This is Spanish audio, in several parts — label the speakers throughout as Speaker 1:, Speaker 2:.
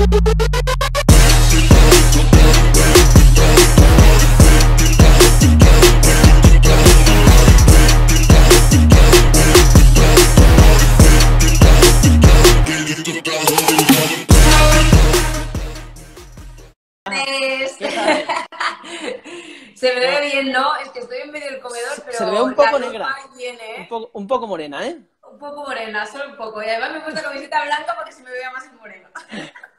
Speaker 1: Se me ve bien, ¿no? Es que estoy en medio del comedor, pero.
Speaker 2: Se ve un poco negra.
Speaker 1: viene, ¿eh?
Speaker 2: Un poco, un poco morena, ¿eh?
Speaker 1: Un poco morena, solo un poco. Y además me he puesto camiseta blanca porque se me vea más en moreno.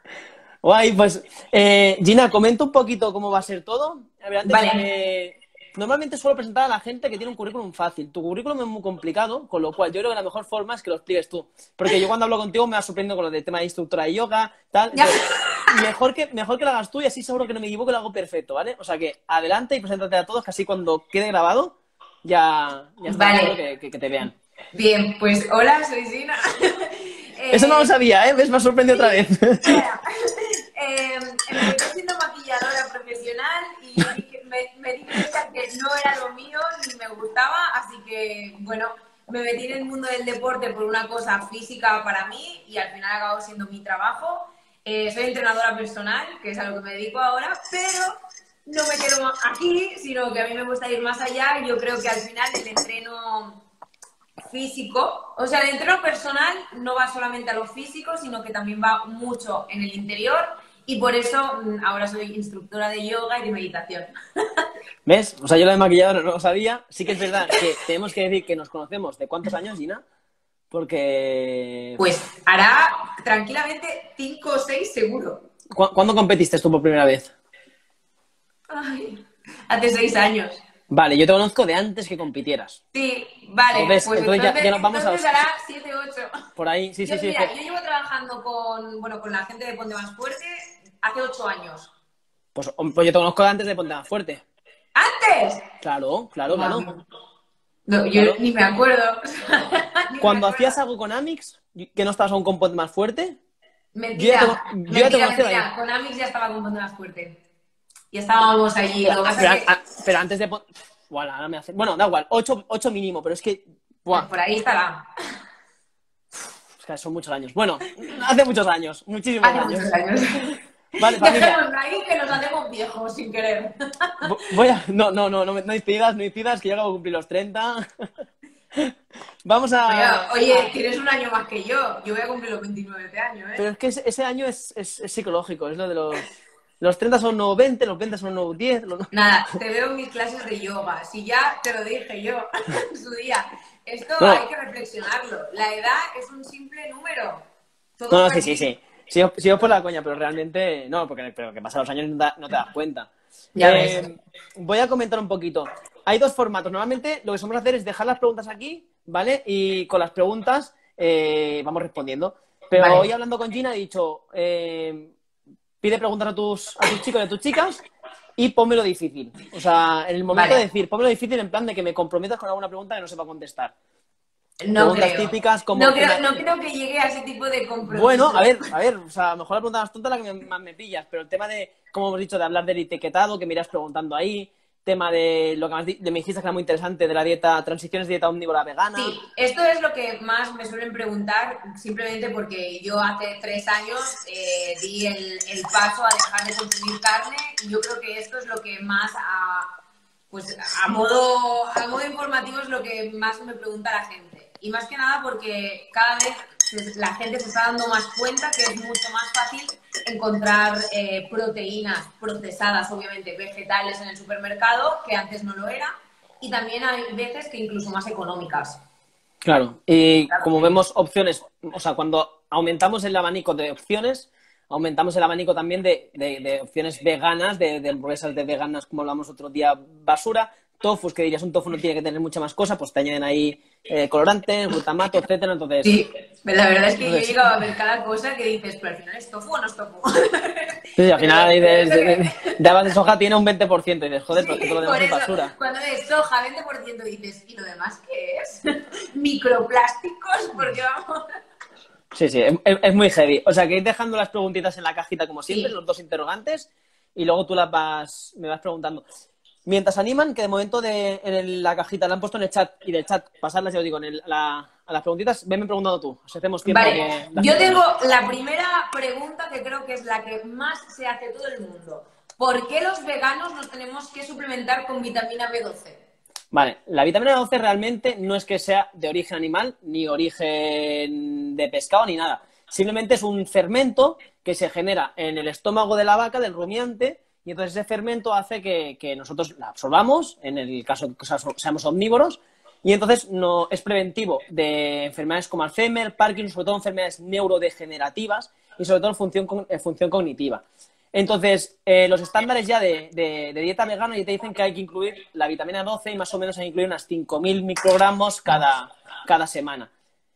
Speaker 2: Guay, pues eh, Gina, comenta un poquito cómo va a ser todo. A ver, antes
Speaker 1: Vale.
Speaker 2: que- Normalmente suelo presentar a la gente que tiene un currículum fácil. Tu currículum es muy complicado, con lo cual yo creo que la mejor forma es que lo expliques tú. Porque yo cuando hablo contigo me va sorprendiendo con lo del tema de instructora de yoga, tal. Mejor, que, mejor que lo hagas tú y así seguro que no me equivoco y lo hago perfecto, ¿vale? O sea que adelante y preséntate a todos, que así cuando quede grabado ya, ya está
Speaker 1: Vale.
Speaker 2: seguro que, que- que te vean.
Speaker 1: Bien, pues hola, soy Gina. Eh,
Speaker 2: Eso no lo sabía, ¿eh? ¿Ves? Me ha sorprendido otra vez.
Speaker 1: Eh, empecé siendo maquilladora profesional y me, me di cuenta que no era lo mío ni me gustaba, así que, bueno, me metí en el mundo del deporte por una cosa física para mí y al final acabó siendo mi trabajo. Eh, soy entrenadora personal, que es a lo que me dedico ahora, pero no me quedo aquí, sino que a mí me gusta ir más allá. Yo creo que al final el entreno físico, o sea, el entreno personal no va solamente a lo físico, sino que también va mucho en el interior y por eso mm, ahora soy instructora de yoga y de meditación.
Speaker 2: ¿Ves? O sea, yo lo de no lo sabía. Sí que es verdad que tenemos que decir que nos conocemos de cuántos años, Gina. Porque.
Speaker 1: Pues hará tranquilamente 5 o 6 seguro.
Speaker 2: ¿cu- ¿Cuándo competiste tú por primera vez?
Speaker 1: Ay, hace 6 años.
Speaker 2: Vale, yo te conozco de antes que compitieras.
Speaker 1: Sí, vale.
Speaker 2: Entonces-
Speaker 1: pues
Speaker 2: entonces ya-
Speaker 1: entonces,
Speaker 2: ya nos vamos a los-
Speaker 1: hará 7 8.
Speaker 2: Por ahí, sí, sí,
Speaker 1: yo,
Speaker 2: sí.
Speaker 1: mira,
Speaker 2: que-
Speaker 1: yo llevo trabajando con, bueno, con la gente de Ponte Más Fuerte hace 8 años.
Speaker 2: Pues, pues yo te conozco de antes de Ponte Más Fuerte.
Speaker 1: ¡Antes!
Speaker 2: Claro, claro, claro.
Speaker 1: No, yo
Speaker 2: Claro.
Speaker 1: ni me acuerdo. Ni me
Speaker 2: Cuando
Speaker 1: acuerdo.
Speaker 2: hacías algo con Amix, que no estabas aún con Ponte Más Fuerte,
Speaker 1: Mentira,
Speaker 2: Yo ya te- yo ya te
Speaker 1: mentira,
Speaker 2: conocía
Speaker 1: mentira. Con Amix ya estaba con Ponte Más Fuerte. Ya estábamos allí.
Speaker 2: pero,
Speaker 1: pasa
Speaker 2: pero-
Speaker 1: que-
Speaker 2: ah, pero antes de. Bueno, ahora me hace... Bueno, da igual, ocho, ocho mínimo, pero es que... Buah,
Speaker 1: por ahí estará.
Speaker 2: es que son muchos años. Bueno, hace muchos años, muchísimos
Speaker 1: Hace
Speaker 2: años.
Speaker 1: muchos años.
Speaker 2: Vale.
Speaker 1: Dejémoslo ahí que nos hacemos viejos sin querer.
Speaker 2: Vo- Voy a... No, no, no, no, no incidas, no incidas, que yo acabo de cumplir los 30. Vamos a...
Speaker 1: Oye, oye, tienes un año más que yo. Yo voy a cumplir los 29 de año, ¿eh?
Speaker 2: Pero es que ese, ese año es, es- es psicológico, es lo de los... Los 30 son nuevos 20, los 20 son nuevos 10. Los...
Speaker 1: Nada, te veo en mis clases de yoga. Si ya te lo dije yo en su día. Esto
Speaker 2: No.
Speaker 1: hay que reflexionarlo. La edad es un simple número. Todo
Speaker 2: No, no, sí, sí, sí. Sí, sí, yo por la coña, pero realmente no, porque pero que pasan los años no, te- no te das cuenta.
Speaker 1: Ya
Speaker 2: Eh,
Speaker 1: ves.
Speaker 2: voy a comentar un poquito. Hay dos formatos. Normalmente lo que solemos hacer es dejar las preguntas aquí, ¿vale? Y con las preguntas eh, vamos respondiendo. Pero
Speaker 1: Vale.
Speaker 2: hoy hablando con Gina he dicho, eh, pide preguntas a tus, a tus chicos y a tus chicas y pónmelo difícil. O sea, en el momento
Speaker 1: Vale.
Speaker 2: de decir, pónmelo difícil en plan de que me comprometas con alguna pregunta que no sepa contestar.
Speaker 1: No
Speaker 2: preguntas
Speaker 1: creo.
Speaker 2: típicas como
Speaker 1: no, creo,
Speaker 2: la-
Speaker 1: no creo que llegue a ese tipo de compromiso.
Speaker 2: Bueno, a ver, a ver, o sea, a lo mejor la pregunta más tonta es la que más me pillas, pero el tema de, como hemos dicho, de hablar del etiquetado, que me irás preguntando ahí, tema de lo que de- me dijiste que era muy interesante, de la dieta, transiciones de dieta omnívora vegana.
Speaker 1: Sí, esto es lo que más me suelen preguntar, simplemente porque yo hace tres años eh, di el, paso a dejar de consumir carne y yo creo que esto es lo que más pues a modo, a modo informativo es lo que más me pregunta la gente. Y más que nada porque cada vez la gente se está dando más cuenta que es mucho más fácil encontrar eh, proteínas procesadas, obviamente vegetales en el supermercado, que antes no lo era. Y también hay veces que incluso más económicas.
Speaker 2: Claro, y
Speaker 1: Claro.
Speaker 2: como vemos opciones, o sea, cuando aumentamos el abanico de opciones, aumentamos el abanico también de, de- de opciones veganas, de, de hamburguesas de veganas, como hablamos otro día, basura, tofus, que dirías un tofu no tiene que tener mucha más cosa, pues te añaden ahí eh, colorantes, glutamato, etcétera, entonces...
Speaker 1: Sí, la verdad es que yo he llegado a ver cada cosa que dices, pero al final es tofu o no es tofu.
Speaker 2: Sí, al final de, de, de- de habas de soja tiene un 20% y dices, joder, pero todo lo demás es basura.
Speaker 1: Cuando ves soja 20% dices, ¿y lo demás qué es? Microplásticos, porque vamos.
Speaker 2: Sí, sí, es, es muy heavy. O sea, que ir dejando las preguntitas en la cajita como siempre,
Speaker 1: Sí.
Speaker 2: los dos interrogantes, y luego tú las vas, me vas preguntando. Mientras animan, que de momento de, en la cajita la han puesto en el chat y del chat pasarlas, ya os digo, en el, la, a las preguntitas, venme preguntando tú. Si hacemos tiempo
Speaker 1: Vale,
Speaker 2: que-
Speaker 1: yo tengo la primera pregunta que creo que es la que más se hace todo el mundo. ¿Por qué los veganos nos tenemos que suplementar con vitamina B12?
Speaker 2: Vale, la vitamina B12 realmente no es que sea de origen animal, ni origen de pescado, ni nada. Simplemente es un fermento que se genera en el estómago de la vaca, del rumiante, y entonces ese fermento hace que, que nosotros la absorbamos, en el caso de que seamos omnívoros, y entonces no, es preventivo de enfermedades como Alzheimer, Parkinson, sobre todo enfermedades neurodegenerativas y sobre todo función, función cognitiva. Entonces, eh, los estándares ya de, de- de dieta vegana ya te dicen que hay que incluir la vitamina 12 y más o menos hay que incluir unas 5.000 microgramos cada, cada semana.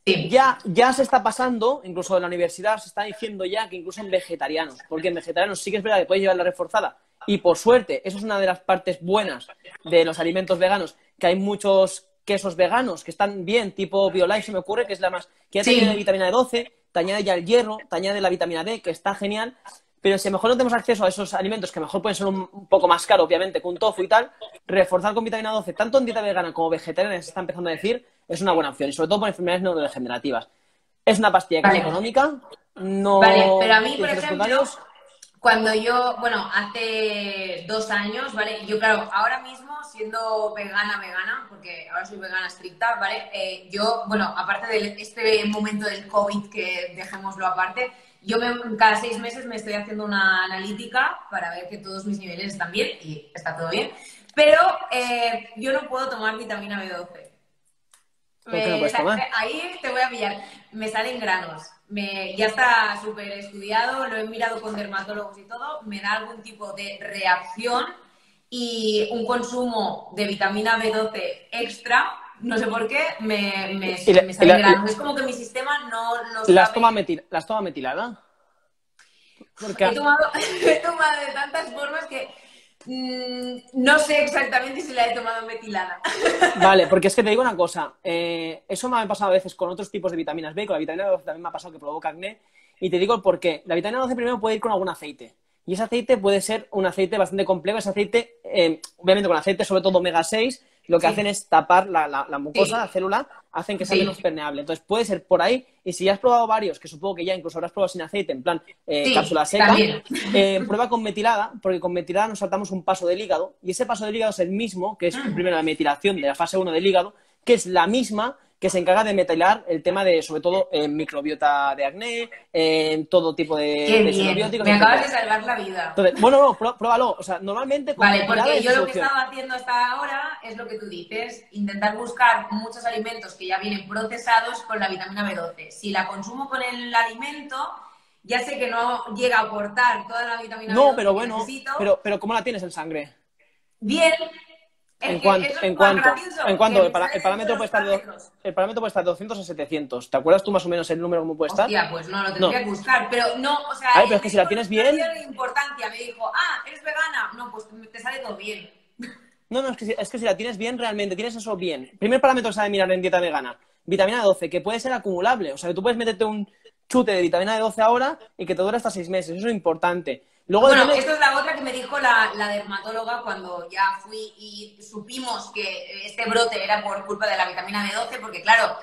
Speaker 1: Sí.
Speaker 2: Ya, ya se está pasando, incluso en la universidad se está diciendo ya que incluso en vegetarianos, porque en vegetarianos sí que es verdad que puedes llevar la reforzada y por suerte, eso es una de las partes buenas de los alimentos veganos, que hay muchos quesos veganos que están bien, tipo BioLife se me ocurre, que es la más, que ya te añade vitamina 12, te añade ya el hierro, te añade la vitamina D, que está genial, pero si a lo mejor no tenemos acceso a esos alimentos, que a lo mejor pueden ser un, un poco más caros, obviamente, que un tofu y tal, reforzar con vitamina 12, tanto en dieta vegana como vegetariana, se está empezando a decir, es una buena opción, y sobre todo por enfermedades neurodegenerativas. Es una pastilla que es económica, no...
Speaker 1: Vale, pero a mí, por ejemplo, cuando yo, bueno, hace dos años, ¿vale? Yo, claro, ahora mismo siendo vegana, vegana, porque ahora soy vegana estricta, ¿vale? Eh, yo, bueno, aparte de este momento del COVID, que dejémoslo aparte, yo me- cada seis meses me estoy haciendo una analítica para ver que todos mis niveles están bien y está todo bien, pero eh, yo no puedo tomar vitamina B12.
Speaker 2: ¿Por qué no puedes
Speaker 1: sa-
Speaker 2: tomar?
Speaker 1: Ahí te voy a pillar. Me salen granos. Me, ya está súper estudiado, lo he mirado con dermatólogos y todo. Me da algún tipo de reacción y un consumo de vitamina B12 extra, no sé por qué, me, me,
Speaker 2: Y la-
Speaker 1: me
Speaker 2: y
Speaker 1: salen
Speaker 2: la-
Speaker 1: granos. Es como que mi sistema no, no
Speaker 2: ¿Las toma, metil- ¿Las toma metilada? Porque...
Speaker 1: He tomado, he tomado de tantas formas que mm, no sé exactamente si la he tomado metilada.
Speaker 2: Vale, porque es que te digo una cosa, eh, eso me ha pasado a veces con otros tipos de vitaminas B, con la vitamina 12 también me ha pasado que provoca acné, y te digo el por qué. La vitamina 12 primero puede ir con algún aceite, y ese aceite puede ser un aceite bastante complejo, ese aceite, eh, obviamente con aceite sobre todo omega 6, lo que
Speaker 1: Sí.
Speaker 2: hacen es tapar la, la- la mucosa,
Speaker 1: Sí.
Speaker 2: la célula, hacen que sea
Speaker 1: Sí.
Speaker 2: menos permeable. Entonces puede ser por ahí, y si ya has probado varios, que supongo que ya incluso habrás probado sin aceite, en plan eh, cápsula seca, eh, prueba con metilada, porque con metilada nos saltamos un paso del hígado, y ese paso del hígado es el mismo, que es
Speaker 1: Mm.
Speaker 2: primero la metilación de la fase 1 del hígado, que es la misma que se encarga de metilar el tema de, sobre todo, en microbiota de acné, en todo tipo de,
Speaker 1: Qué
Speaker 2: de
Speaker 1: bien.
Speaker 2: xenobióticos,
Speaker 1: Me acabas de salvar la vida.
Speaker 2: Entonces, bueno, no, pró- pruébalo. O sea, normalmente
Speaker 1: Vale, porque yo lo que
Speaker 2: solución.
Speaker 1: estaba haciendo hasta ahora es lo que tú dices, intentar buscar muchos alimentos que ya vienen procesados con la vitamina B12. Si la consumo con el alimento, ya sé que no llega a aportar toda la vitamina B12
Speaker 2: No, pero
Speaker 1: que
Speaker 2: bueno,
Speaker 1: necesito.
Speaker 2: pero, pero ¿cómo la tienes en sangre?
Speaker 1: Bien.
Speaker 2: ¿En
Speaker 1: es
Speaker 2: ¿En
Speaker 1: gracioso,
Speaker 2: ¿En cuánto?
Speaker 1: que
Speaker 2: El, parámetro puede estar el parámetro puede estar de 200 a 700. ¿Te acuerdas tú más o menos el número cómo puede estar?
Speaker 1: Hostia, pues no, lo tendría
Speaker 2: No.
Speaker 1: que buscar. Pero no, o sea,
Speaker 2: pero es que si la tienes bien-
Speaker 1: importancia. Me dijo, ah, ¿eres vegana? No, pues te sale todo bien.
Speaker 2: No, no, es que, si- es que si la tienes bien, realmente tienes eso bien. Primer parámetro que se mirar en dieta vegana, vitamina 12, que puede ser acumulable. O sea, que tú puedes meterte un chute de vitamina 12 ahora y que te dure hasta seis meses. Eso es importante. Luego
Speaker 1: Bueno, esto es la otra que me dijo la, la dermatóloga cuando ya fui y supimos que este brote era por culpa de la vitamina B12, porque claro,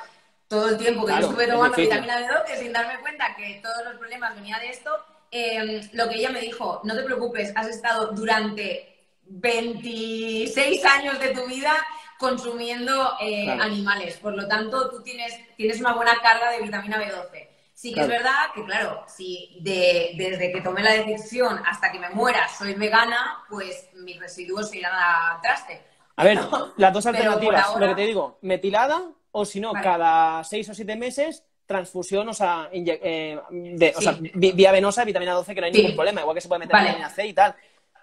Speaker 1: todo el tiempo que
Speaker 2: Claro,
Speaker 1: yo estuve
Speaker 2: es
Speaker 1: tomando
Speaker 2: difícil.
Speaker 1: vitamina B12 sin darme cuenta que todos los problemas venían de esto, eh, lo que ella me dijo, no te preocupes, has estado durante 26 años de tu vida consumiendo eh,
Speaker 2: Claro.
Speaker 1: animales, por lo tanto tú tienes, tienes una buena carga de vitamina B12. Sí que
Speaker 2: Claro.
Speaker 1: es verdad que, claro, si de- desde que tomé la decisión hasta que me muera soy vegana, pues mis residuos irán a traste.
Speaker 2: A ver, las dos alternativas,
Speaker 1: ahora-
Speaker 2: lo que te digo, metilada o si no,
Speaker 1: Vale.
Speaker 2: cada seis o siete meses, transfusión, o sea, eh, de- o
Speaker 1: Sí.
Speaker 2: sea, vi- vía venosa, vitamina 12, que no hay
Speaker 1: Sí.
Speaker 2: ningún problema, igual que se puede meter
Speaker 1: Vale.
Speaker 2: vitamina C y tal.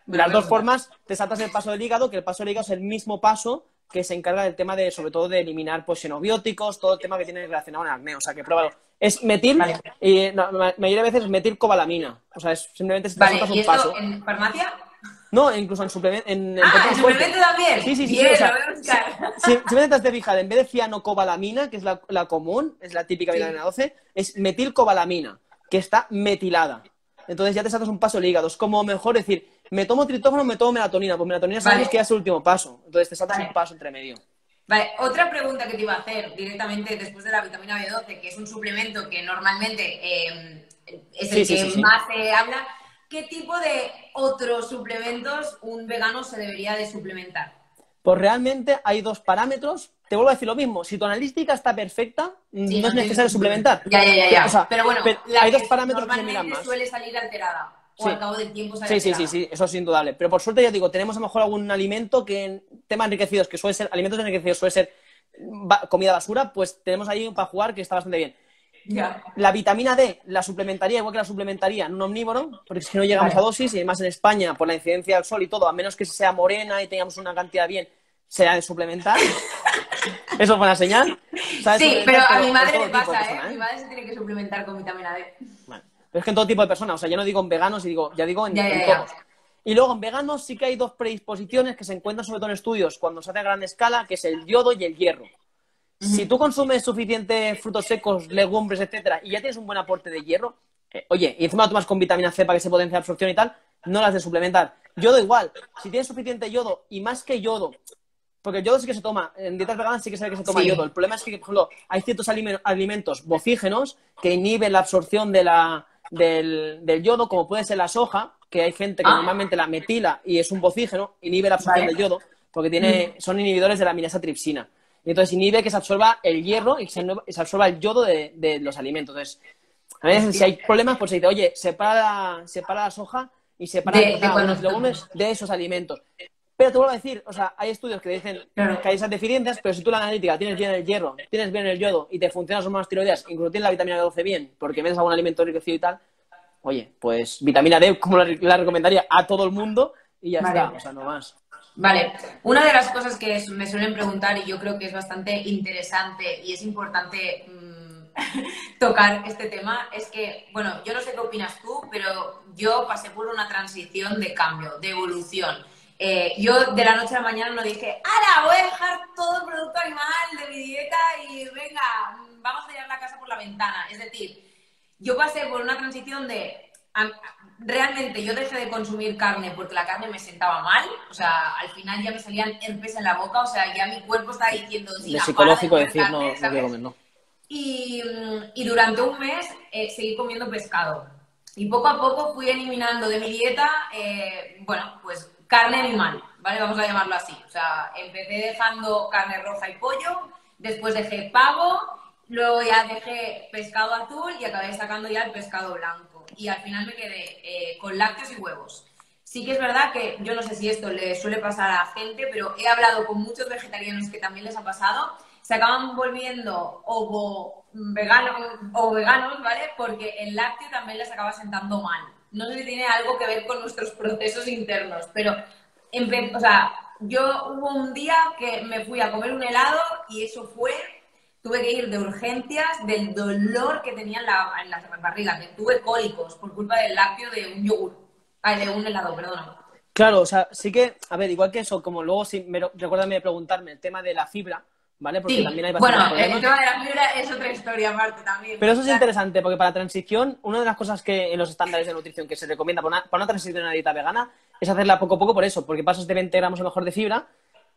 Speaker 2: Las dos formas, te saltas el paso del hígado, que el paso del hígado es el mismo paso que se encarga del tema de, sobre todo, de eliminar pues xenobióticos, todo el tema que tiene relacionado con el acné, o sea, que pruébalo. Es metil,
Speaker 1: Vale.
Speaker 2: y no, la mayoría de veces es metil cobalamina, o sea, es simplemente si te
Speaker 1: Vale, ¿y
Speaker 2: un paso.
Speaker 1: en farmacia?
Speaker 2: No, incluso en suplemento. En, en
Speaker 1: Ah, ¿en suplemento también?
Speaker 2: Sí, sí, sí.
Speaker 1: Bien,
Speaker 2: sí, o sea, si, has de fijar, en vez de cianocobalamina, que es la, la común, es la típica
Speaker 1: Sí.
Speaker 2: vitamina 12, es metilcobalamina, que está metilada. Entonces ya te sacas un paso el hígado. Es como mejor decir, ¿me tomo triptófano o me tomo melatonina? Pues melatonina sabes que ya es el último paso. Entonces te saltas un paso entre medio.
Speaker 1: Vale, otra pregunta que te iba a hacer directamente después de la vitamina B12, que es un suplemento que normalmente eh, es el que más se habla, ¿qué tipo de otros suplementos un vegano se debería de suplementar?
Speaker 2: Pues realmente hay dos parámetros. Te vuelvo a decir lo mismo. Si tu analítica está perfecta, no, es necesario suplementar.
Speaker 1: Ya, ya, ya. pero bueno,
Speaker 2: hay dos parámetros que se miran más.
Speaker 1: suele salir alterada. O al cabo del tiempo
Speaker 2: sí, sí, sí, sí, eso es indudable. Pero por suerte, ya digo, tenemos a lo mejor algún alimento que en temas enriquecidos, que suele ser, alimentos enriquecidos suele ser comida basura, pues tenemos ahí para jugar que está bastante bien. La vitamina D la suplementaría igual que la suplementaría en un omnívoro, porque si no llegamos a dosis, y además en España, por la incidencia del sol y todo, a menos que sea morena y tengamos una cantidad bien, será de suplementar. Eso es buena señal.
Speaker 1: Sí, pero a mi madre le pasa, ¿eh? ¿eh? Mi madre se tiene que suplementar con vitamina D.
Speaker 2: Bueno, pero es que en todo tipo de personas, o sea, ya no digo en veganos, y digo, ya digo en, todos. Y luego en veganos sí que hay dos predisposiciones que se encuentran sobre todo en estudios cuando se hace a gran escala, que es el yodo y el hierro. Si tú consumes suficientes frutos secos, legumbres, etcétera, y ya tienes un buen aporte de hierro, eh, oye, y encima lo tomas con vitamina C para que se potencie la absorción y tal, no las de suplementar. Yodo igual. Si tienes suficiente yodo y más que yodo, porque el yodo sí que se toma, en dietas veganas sí que se ve que se toma yodo. El problema es que, por ejemplo, hay ciertos alimentos bocígenos que inhiben la absorción de la, del, yodo, como puede ser la soja, que hay gente que ah. normalmente la metila y es un bocígeno, inhibe la absorción del yodo, porque tiene, mm. son inhibidores de la minasa tripsina. Y entonces inhibe que se absorba el hierro y se, se absorba el yodo de, los alimentos. Entonces, a veces si hay problemas, pues se dice, oye, separa, separa la soja y separa los legumbres de esos alimentos. Pero te vuelvo a decir, o sea, hay estudios que dicen que hay esas deficiencias, pero si tú la analítica tienes bien el hierro, tienes bien el yodo y te funcionan las hormonas tiroideas, incluso tienes la vitamina B12 bien, porque metes algún alimento enriquecido y tal, oye, pues vitamina D, como la, recomendaría a todo el mundo y ya está, o sea, no más.
Speaker 1: Vale, una de las cosas que me suelen preguntar y yo creo que es bastante interesante y es importante mm, tocar este tema es que, bueno, yo no sé qué opinas tú, pero yo pasé por una transición de cambio, de evolución. Eh, yo de la noche a la mañana no dije, ¡Hala! Voy a dejar todo el producto animal de mi dieta y venga, vamos a tirar la casa por la ventana. Es decir, yo pasé por una transición de realmente yo dejé de consumir carne porque la carne me sentaba mal, o sea, al final ya me salían herpes en la boca, o sea, ya mi cuerpo estaba diciendo...
Speaker 2: de psicológico decir, no, no comer, no.
Speaker 1: Y, y, durante un mes eh, seguí comiendo pescado. Y poco a poco fui eliminando de mi dieta, eh, bueno, pues carne animal, ¿vale? Vamos a llamarlo así. O sea, empecé dejando carne roja y pollo, después dejé pavo, luego ya dejé pescado azul y acabé sacando ya el pescado blanco y al final me quedé eh, con lácteos y huevos. Sí que es verdad que yo no sé si esto le suele pasar a la gente, pero he hablado con muchos vegetarianos que también les ha pasado, se acaban volviendo ovo veganos, o veganos, ¿vale? Porque el lácteo también les acaba sentando mal. No sé si tiene algo que ver con nuestros procesos internos, pero o sea, yo hubo un día que me fui a comer un helado y eso fue tuve que ir de urgencias del dolor que tenía en la, en la barriga, que tuve cólicos por culpa del lácteo de un yogur, ay, de un helado, perdona.
Speaker 2: Claro, o sea, sí que, a ver, igual que eso, como luego, sí, me, recuérdame preguntarme el tema de la fibra, ¿vale?
Speaker 1: Porque también hay Bueno, el tema de la fibra es otra historia aparte también.
Speaker 2: Pero eso es interesante, porque para transición, una de las cosas que en los estándares de nutrición que se recomienda para una, para una transición a una dieta vegana es hacerla poco a poco por eso, porque pasas de 20 gramos a lo mejor de fibra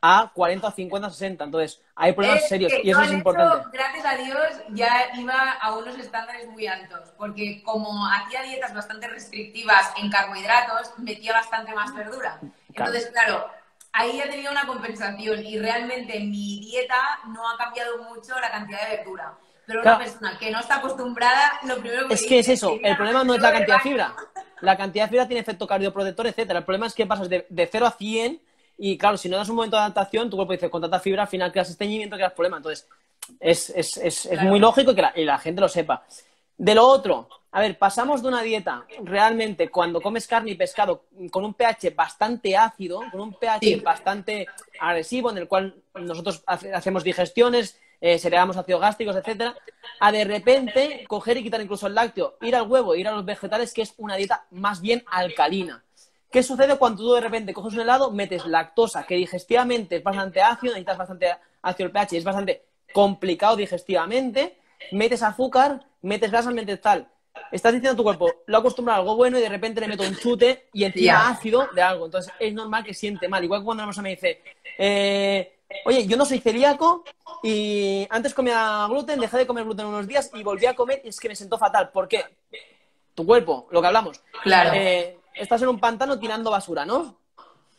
Speaker 2: a 40, 50, 60. Entonces, hay problemas serios y eso es importante.
Speaker 1: gracias a Dios, ya iba a unos estándares muy altos, porque como hacía dietas bastante restrictivas en carbohidratos, metía bastante más verdura. Entonces, claro, ahí ya tenía una compensación y realmente mi dieta no ha cambiado mucho la cantidad de verdura. Pero una persona que no está acostumbrada, lo primero que
Speaker 2: Es que es eso, el problema no es la cantidad de fibra. La cantidad de fibra tiene efecto cardioprotector, etcétera. El problema es que pasas de, de 0 a 100 y claro, si no das un momento de adaptación, tu cuerpo dice, con tanta fibra, al final creas estreñimiento, creas problema. Entonces, es, es, es, es muy lógico que la, gente lo sepa. De lo otro, a ver, pasamos de una dieta realmente cuando comes carne y pescado con un pH bastante ácido, con un pH bastante agresivo, en el cual nosotros hacemos digestiones, eh, segregamos ácidos gástricos, etcétera, a de repente coger y quitar incluso el lácteo, ir al huevo, ir a los vegetales, que es una dieta más bien alcalina. ¿Qué sucede cuando tú de repente coges un helado, metes lactosa, que digestivamente es bastante ácido, necesitas bastante ácido el pH, es bastante complicado digestivamente, metes azúcar, metes grasa, metes tal. Estás diciendo a tu cuerpo, lo acostumbra a algo bueno y de repente le meto un chute y encima ácido de algo. Entonces es normal que siente mal. Igual que cuando una persona me dice, eh, oye, yo no soy celíaco y antes comía gluten, dejé de comer gluten unos días y volví a comer y es que me sentó fatal. ¿Por qué? Tu cuerpo, lo que hablamos.
Speaker 1: Claro.
Speaker 2: Eh, estás en un pantano tirando basura, ¿no?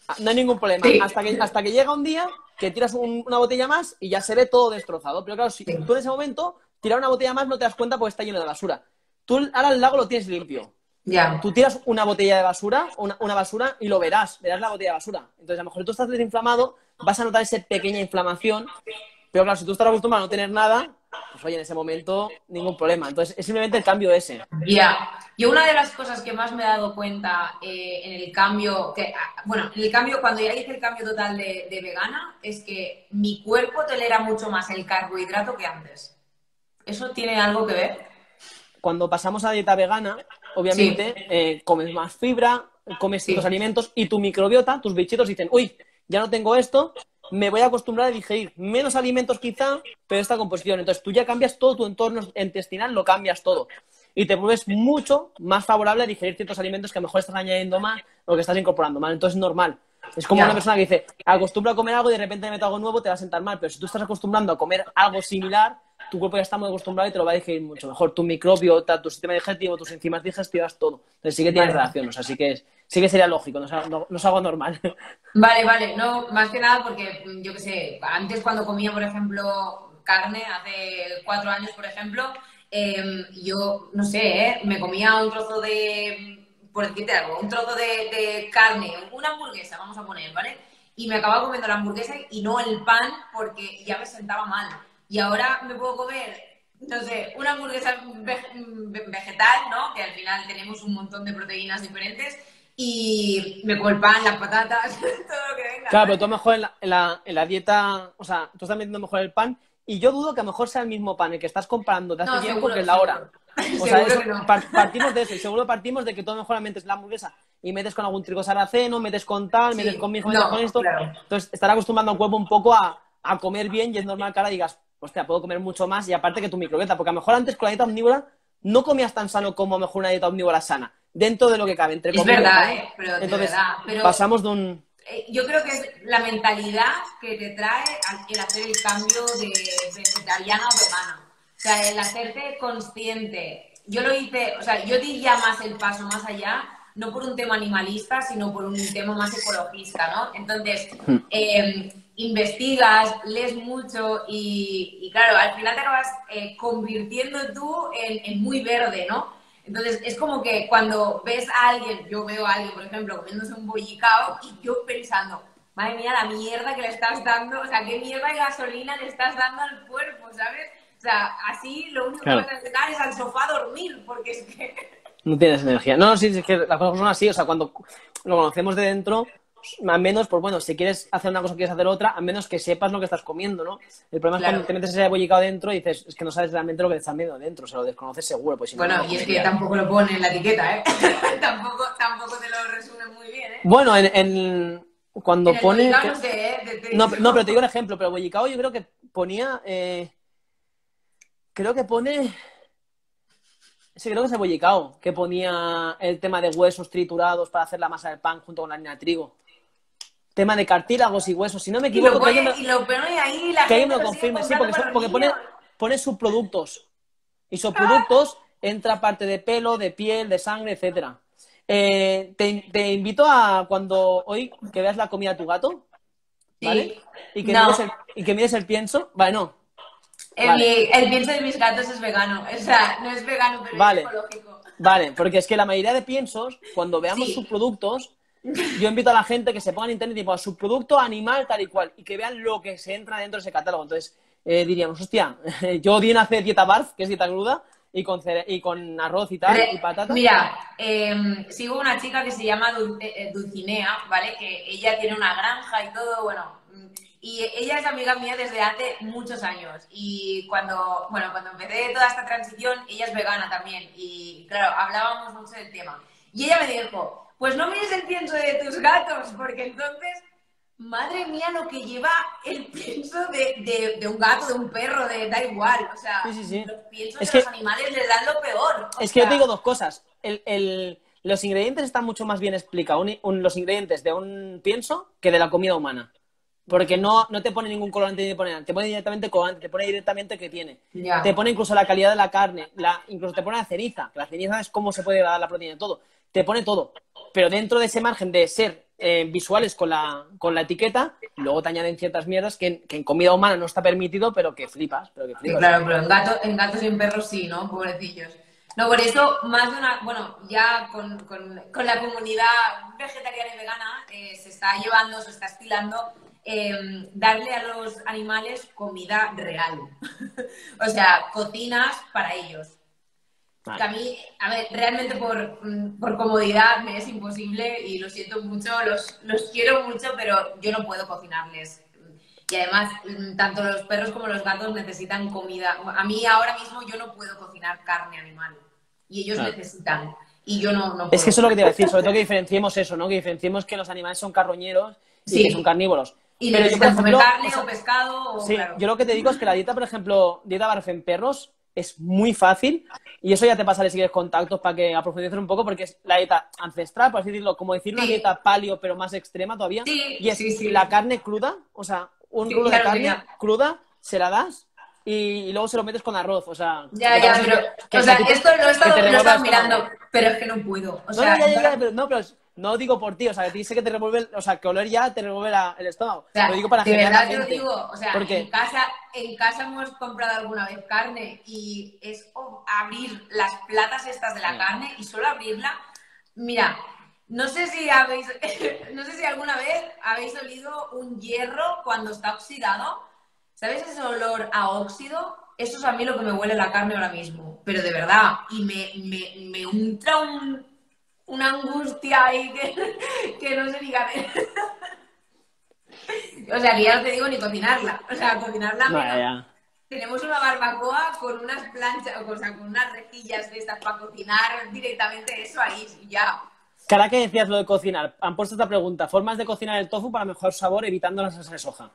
Speaker 2: Ah, No hay ningún problema.
Speaker 1: Sí.
Speaker 2: Hasta, que, hasta que llega un día que tiras un- una botella más y ya se ve todo destrozado. Pero claro, si tú en ese momento tirar una botella más no te das cuenta porque está lleno de basura. Tú ahora el lago lo tienes limpio.
Speaker 1: Ya.
Speaker 2: Tú tiras una botella de basura, una, una basura y lo verás, verás la botella de basura. Entonces, a lo mejor tú estás desinflamado, vas a notar esa pequeña inflamación, pero claro, si tú estás acostumbrado a no tener nada, pues oye, en ese momento ningún problema. Entonces, es simplemente el cambio ese.
Speaker 1: Ya, yo una de las cosas que más me he dado cuenta eh, en el cambio, que, ah, bueno, en el cambio, cuando ya hice el cambio total de, de vegana, es que mi cuerpo tolera mucho más el carbohidrato que antes. ¿Eso tiene algo que ver?
Speaker 2: Cuando pasamos a dieta vegana, obviamente, eh, comes más fibra, comes
Speaker 1: Sí.
Speaker 2: ciertos alimentos y tu microbiota, tus bichitos dicen, uy, ya no tengo esto, me voy a acostumbrar a digerir menos alimentos quizá, pero esta composición. Entonces tú ya cambias todo tu entorno intestinal, lo cambias todo. Y te vuelves mucho más favorable a digerir ciertos alimentos que a lo mejor estás añadiendo más o que estás incorporando mal. Entonces es normal. Es como una persona que dice, acostumbro a comer algo y de repente me meto algo nuevo, te va a sentar mal. Pero si tú estás acostumbrando a comer algo similar, tu cuerpo ya está muy acostumbrado y te lo va a digerir mucho mejor. Tu microbiota, tu sistema digestivo, tus enzimas digestivas, todo. Entonces sí que tiene
Speaker 1: Vale.
Speaker 2: relación. O sea, sí que, es, sí que sería lógico, no es, algo- no- no es algo normal.
Speaker 1: Vale, vale, no, más que nada porque, yo qué sé, antes cuando comía, por ejemplo, carne, hace cuatro años, por ejemplo, em, yo, no sé, ¿eh? me comía un trozo de, por decirte algo, un trozo de, de carne, una hamburguesa, vamos a poner, ¿vale? Y me acababa comiendo la hamburguesa y no el pan porque ya me sentaba mal. Y ahora me puedo comer, no sé, una hamburguesa ve- vegetal, ¿no? Que al final tenemos un montón de proteínas diferentes y me como el pan, las patatas, todo lo que venga.
Speaker 2: Claro, pero tú mejor en la, en la- en la dieta, o sea, tú estás metiendo mejor el pan y yo dudo que a lo mejor sea el mismo pan el que estás comprando de hace
Speaker 1: No,
Speaker 2: tiempo
Speaker 1: seguro,
Speaker 2: que es la hora. O sea, eso-
Speaker 1: no.
Speaker 2: partimos de eso y seguro partimos de que tú a lo mejor metes la hamburguesa y metes con algún trigo sarraceno, metes con tal,
Speaker 1: Sí,
Speaker 2: metes con mijo,
Speaker 1: no,
Speaker 2: metes con esto.
Speaker 1: claro.
Speaker 2: Entonces, estar acostumbrando al cuerpo un poco a, a comer bien y es normal que ahora digas, hostia, puedo comer mucho más y aparte que tu microbiota, porque a lo mejor antes con la dieta omnívora no comías tan sano como a lo mejor una dieta omnívora sana, dentro de lo que cabe, entre
Speaker 1: Es
Speaker 2: comillas.
Speaker 1: verdad,
Speaker 2: ¿no?
Speaker 1: ¿eh? Pero de
Speaker 2: Entonces,
Speaker 1: verdad. Pero
Speaker 2: pasamos de un...
Speaker 1: eh, yo creo que es la mentalidad que te trae el hacer el cambio de vegetariana o vegana. O sea, el hacerte consciente. Yo lo hice, o sea, yo di ya más el paso más allá, no por un tema animalista, sino por un tema más ecologista, ¿no? Entonces, eh, investigas, lees mucho y, y claro, al final te acabas eh, convirtiendo tú en, en muy verde, ¿no? Entonces, es como que cuando ves a alguien, yo veo a alguien, por ejemplo, comiéndose un bollicao y yo pensando, madre mía, la mierda que le estás dando, o sea, qué mierda de gasolina le estás dando al cuerpo, ¿sabes? O sea, así lo único
Speaker 2: Claro.
Speaker 1: que vas a necesitar es al sofá a dormir, porque es que...
Speaker 2: No tienes energía. No, no, sí, es que las cosas son así. O sea, cuando lo conocemos de dentro, al menos, pues bueno, si quieres hacer una cosa, quieres hacer otra, a menos que sepas lo que estás comiendo, ¿no? El problema es cuando te metes ese bollicao dentro y dices, es que no sabes realmente lo que te están viendo dentro, se lo desconoces seguro. Pues si
Speaker 1: Bueno,
Speaker 2: no
Speaker 1: y es que tampoco lo pone en la etiqueta, ¿eh? tampoco, tampoco te lo resume muy bien, ¿eh?
Speaker 2: Bueno, en, en- cuando
Speaker 1: En
Speaker 2: pone. que-
Speaker 1: ¿eh?
Speaker 2: No, no, pero te digo un ejemplo, pero bollicao yo creo que ponía. eh, Creo que pone. Sí, creo que es el bollicao, que ponía el tema de huesos triturados para hacer la masa del pan junto con la harina de trigo. Tema de cartílagos y huesos. Si no me
Speaker 1: Y
Speaker 2: equivoco,
Speaker 1: lo,
Speaker 2: que alguien
Speaker 1: pone,
Speaker 2: me-
Speaker 1: y lo pone ahí y la
Speaker 2: que alguien
Speaker 1: gente
Speaker 2: me lo
Speaker 1: lo
Speaker 2: confirme, sí, porque, son- porque pone, pone subproductos. Y subproductos entra parte de pelo, de piel, de sangre, etcétera. Eh, te, te invito a cuando hoy que veas la comida de tu gato, ¿vale?
Speaker 1: Sí.
Speaker 2: Y que,
Speaker 1: No.
Speaker 2: mires el, y que mires el pienso. Vale, no.
Speaker 1: El,
Speaker 2: Vale.
Speaker 1: el pienso de mis gatos es vegano. O sea, no es vegano, pero
Speaker 2: Vale.
Speaker 1: es ecológico.
Speaker 2: Vale, porque es que la mayoría de piensos, cuando veamos
Speaker 1: Sí.
Speaker 2: subproductos, yo invito a la gente que se ponga en internet tipo subproducto animal tal y cual y que vean lo que se entra dentro de ese catálogo. Entonces, eh, diríamos, hostia, yo di hacer dieta barf, que es dieta cruda, y con, y con arroz y tal, y patatas.
Speaker 1: Mira, eh, sigo una chica que se llama Dul- eh, eh, Dulcinea, ¿vale? Que ella tiene una granja y todo, bueno. Y ella es amiga mía desde hace muchos años. Y cuando, bueno, cuando empecé toda esta transición, ella es vegana también. Y claro, hablábamos mucho del tema. Y ella me dijo, pues no mires el pienso de tus gatos, porque entonces madre mía lo que lleva el pienso de, de, un gato, de un perro, de da igual. O sea, los piensos de los animales les dan lo peor.
Speaker 2: Es que yo te digo dos cosas. El, los ingredientes están mucho más bien explicados, los ingredientes de un pienso que de la comida humana. Porque no, no te pone ningún colorante ni te pone te pone directamente colorante, te pone directamente que tiene. Te pone incluso la calidad de la carne, la, incluso te pone la ceniza, la ceniza es cómo se puede dar la proteína, todo. Te pone todo. Pero dentro de ese margen de ser eh, visuales con la, con la etiqueta, luego te añaden ciertas mierdas que, en comida humana no está permitido, pero que flipas. Pero que flipas.
Speaker 1: claro, pero en, gato, en gatos y en perros sí, ¿no? Pobrecillos. No, por eso, más de una, bueno, ya con, con, la comunidad vegetariana y vegana eh, se está llevando, se está estilando Em, darle a los animales comida real. o sea, cocinas para ellos. A mí, a ver, realmente por, mm, por, comodidad me es imposible y lo siento mucho, los, los quiero mucho, pero yo no puedo cocinarles. Y además, mm, tanto los perros como los gatos necesitan comida. A mí ahora mismo yo no puedo cocinar carne animal y ellos necesitan. Y yo no, no
Speaker 2: Es que eso es lo que te iba a decir, sobre todo que diferenciemos eso, ¿no? Que diferenciemos que los animales son carroñeros y que son carnívoros.
Speaker 1: Y pero yo, comer carne o, pescado.
Speaker 2: sí, yo lo que te digo es que la dieta, por ejemplo, dieta barf en perros es muy fácil y eso ya te pasaré si quieres contactos para que aprofundices un poco porque es la dieta ancestral, por así decirlo, como decir una dieta palio pero más extrema todavía. y es la carne cruda, o sea, un rulo de carne cruda, se la das y, luego se lo metes con arroz, o sea...
Speaker 1: Ya, ya, pero... o sea, esto lo he estado, mirando, pero es que no puedo. O sea,
Speaker 2: ya, pero, no, pero no digo por ti, o sea, que dice que te revuelve, o sea, que oler ya te revuelve el estómago. lo digo para
Speaker 1: de verdad te lo digo, o sea, en casa, en casa hemos comprado alguna vez carne y es abrir las platas estas de la carne y solo abrirla. Mira, no sé si habéis, no sé si alguna vez habéis olido un hierro cuando está oxidado. ¿Sabéis ese olor a óxido? Eso es a mí lo que me huele la carne ahora mismo, pero de verdad, y me, me, me unta un una angustia ahí que, no se diga. o sea, que ya no te digo ni cocinarla. O sea, cocinarla. Tenemos una barbacoa con unas planchas, o sea, con unas rejillas de estas para cocinar directamente eso ahí, ya.
Speaker 2: Cara que decías lo de cocinar, han puesto esta pregunta: ¿formas de cocinar el tofu para mejor sabor evitando la salsa de soja?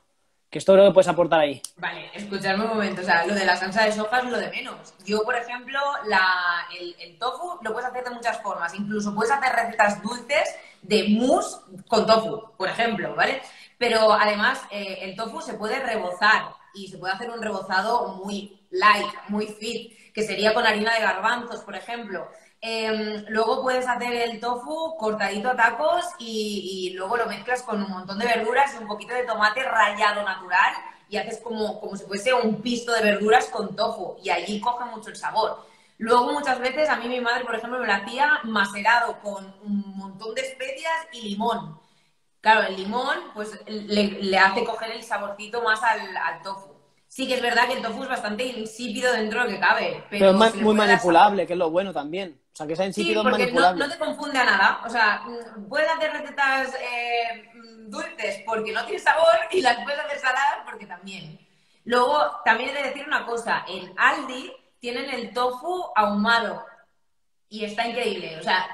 Speaker 2: Que esto creo que puedes aportar ahí.
Speaker 1: Vale, escuchadme un momento. O sea, lo de la salsa de soja es lo de menos. Yo, por ejemplo, la, el, tofu lo puedes hacer de muchas formas. Incluso puedes hacer recetas dulces de mousse con tofu, por ejemplo, ¿vale? Pero además, eh, el tofu se puede rebozar y se puede hacer un rebozado muy light, muy fit, que sería con harina de garbanzos, por ejemplo. Em, luego puedes hacer el tofu cortadito a tacos y, luego lo mezclas con un montón de verduras y un poquito de tomate rallado natural y haces como, como si fuese un pisto de verduras con tofu y allí coge mucho el sabor. Luego muchas veces a mí mi madre, por ejemplo, me lo hacía macerado con un montón de especias y limón. Claro, el limón pues le, hace coger el saborcito más al, al tofu. Sí que es verdad que el tofu es bastante insípido dentro de lo que cabe.
Speaker 2: Pero, es muy manipulable, que es lo bueno también. Sea, que
Speaker 1: sí, porque no, no, te confunde a nada. O sea, puedes hacer recetas eh, dulces porque no tiene sabor y las puedes hacer saladas porque también. Luego, también he de decir una cosa. En Aldi tienen el tofu ahumado y está increíble. O sea,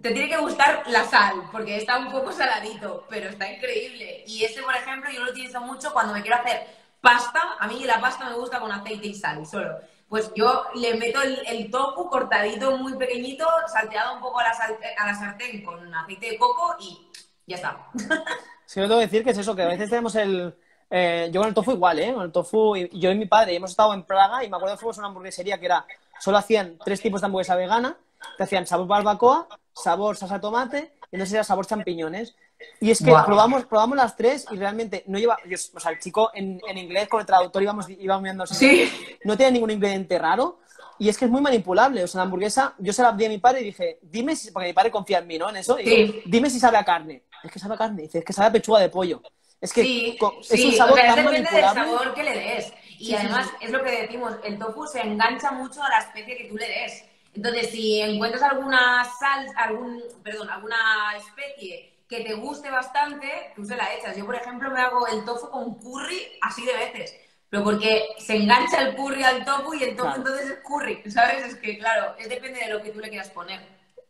Speaker 1: te tiene que gustar la sal, porque está un poco saladito, pero está increíble. Y este, por ejemplo, yo lo utilizo mucho cuando me quiero hacer pasta, a mí la pasta me gusta con aceite y sal solo. Pues yo le meto el, tofu cortadito muy pequeñito, salteado un poco a la, a la sartén con aceite de coco y ya está.
Speaker 2: Sí, yo tengo que decir que es eso, que a veces tenemos el... Eh, yo con el tofu igual, ¿eh? Con el tofu, y, yo y mi padre hemos estado en Praga y me acuerdo que fuimos a una hamburguesería que era, solo hacían tres tipos de hamburguesa vegana, te hacían sabor barbacoa, sabor salsa tomate y entonces era sabor champiñones. Y es que probamos, probamos las tres y realmente no lleva. o sea, el chico en, en, inglés con el traductor íbamos, íbamos mirando.
Speaker 1: ¿Sí?
Speaker 2: No tiene ningún ingrediente raro. Y es que es muy manipulable. O sea, la hamburguesa, yo se la di a mi padre y dije, dime si. Porque mi padre confía en mí, ¿no? En eso. Y dime si sabe a carne. Es que sabe a carne. Dice, es que sabe a pechuga de pollo. Es que es un sabor tan
Speaker 1: depende del sabor que le des. Y además, es lo que decimos, el tofu se engancha mucho a la especie que tú le des. Entonces, si encuentras alguna sal, algún, perdón, alguna especie que te guste bastante, tú se la echas. Yo, por ejemplo, me hago el tofu con curry así de veces. Pero porque se engancha el curry al tofu y el tofu entonces es curry, ¿sabes? Es que, claro, es depende de lo que tú le quieras poner.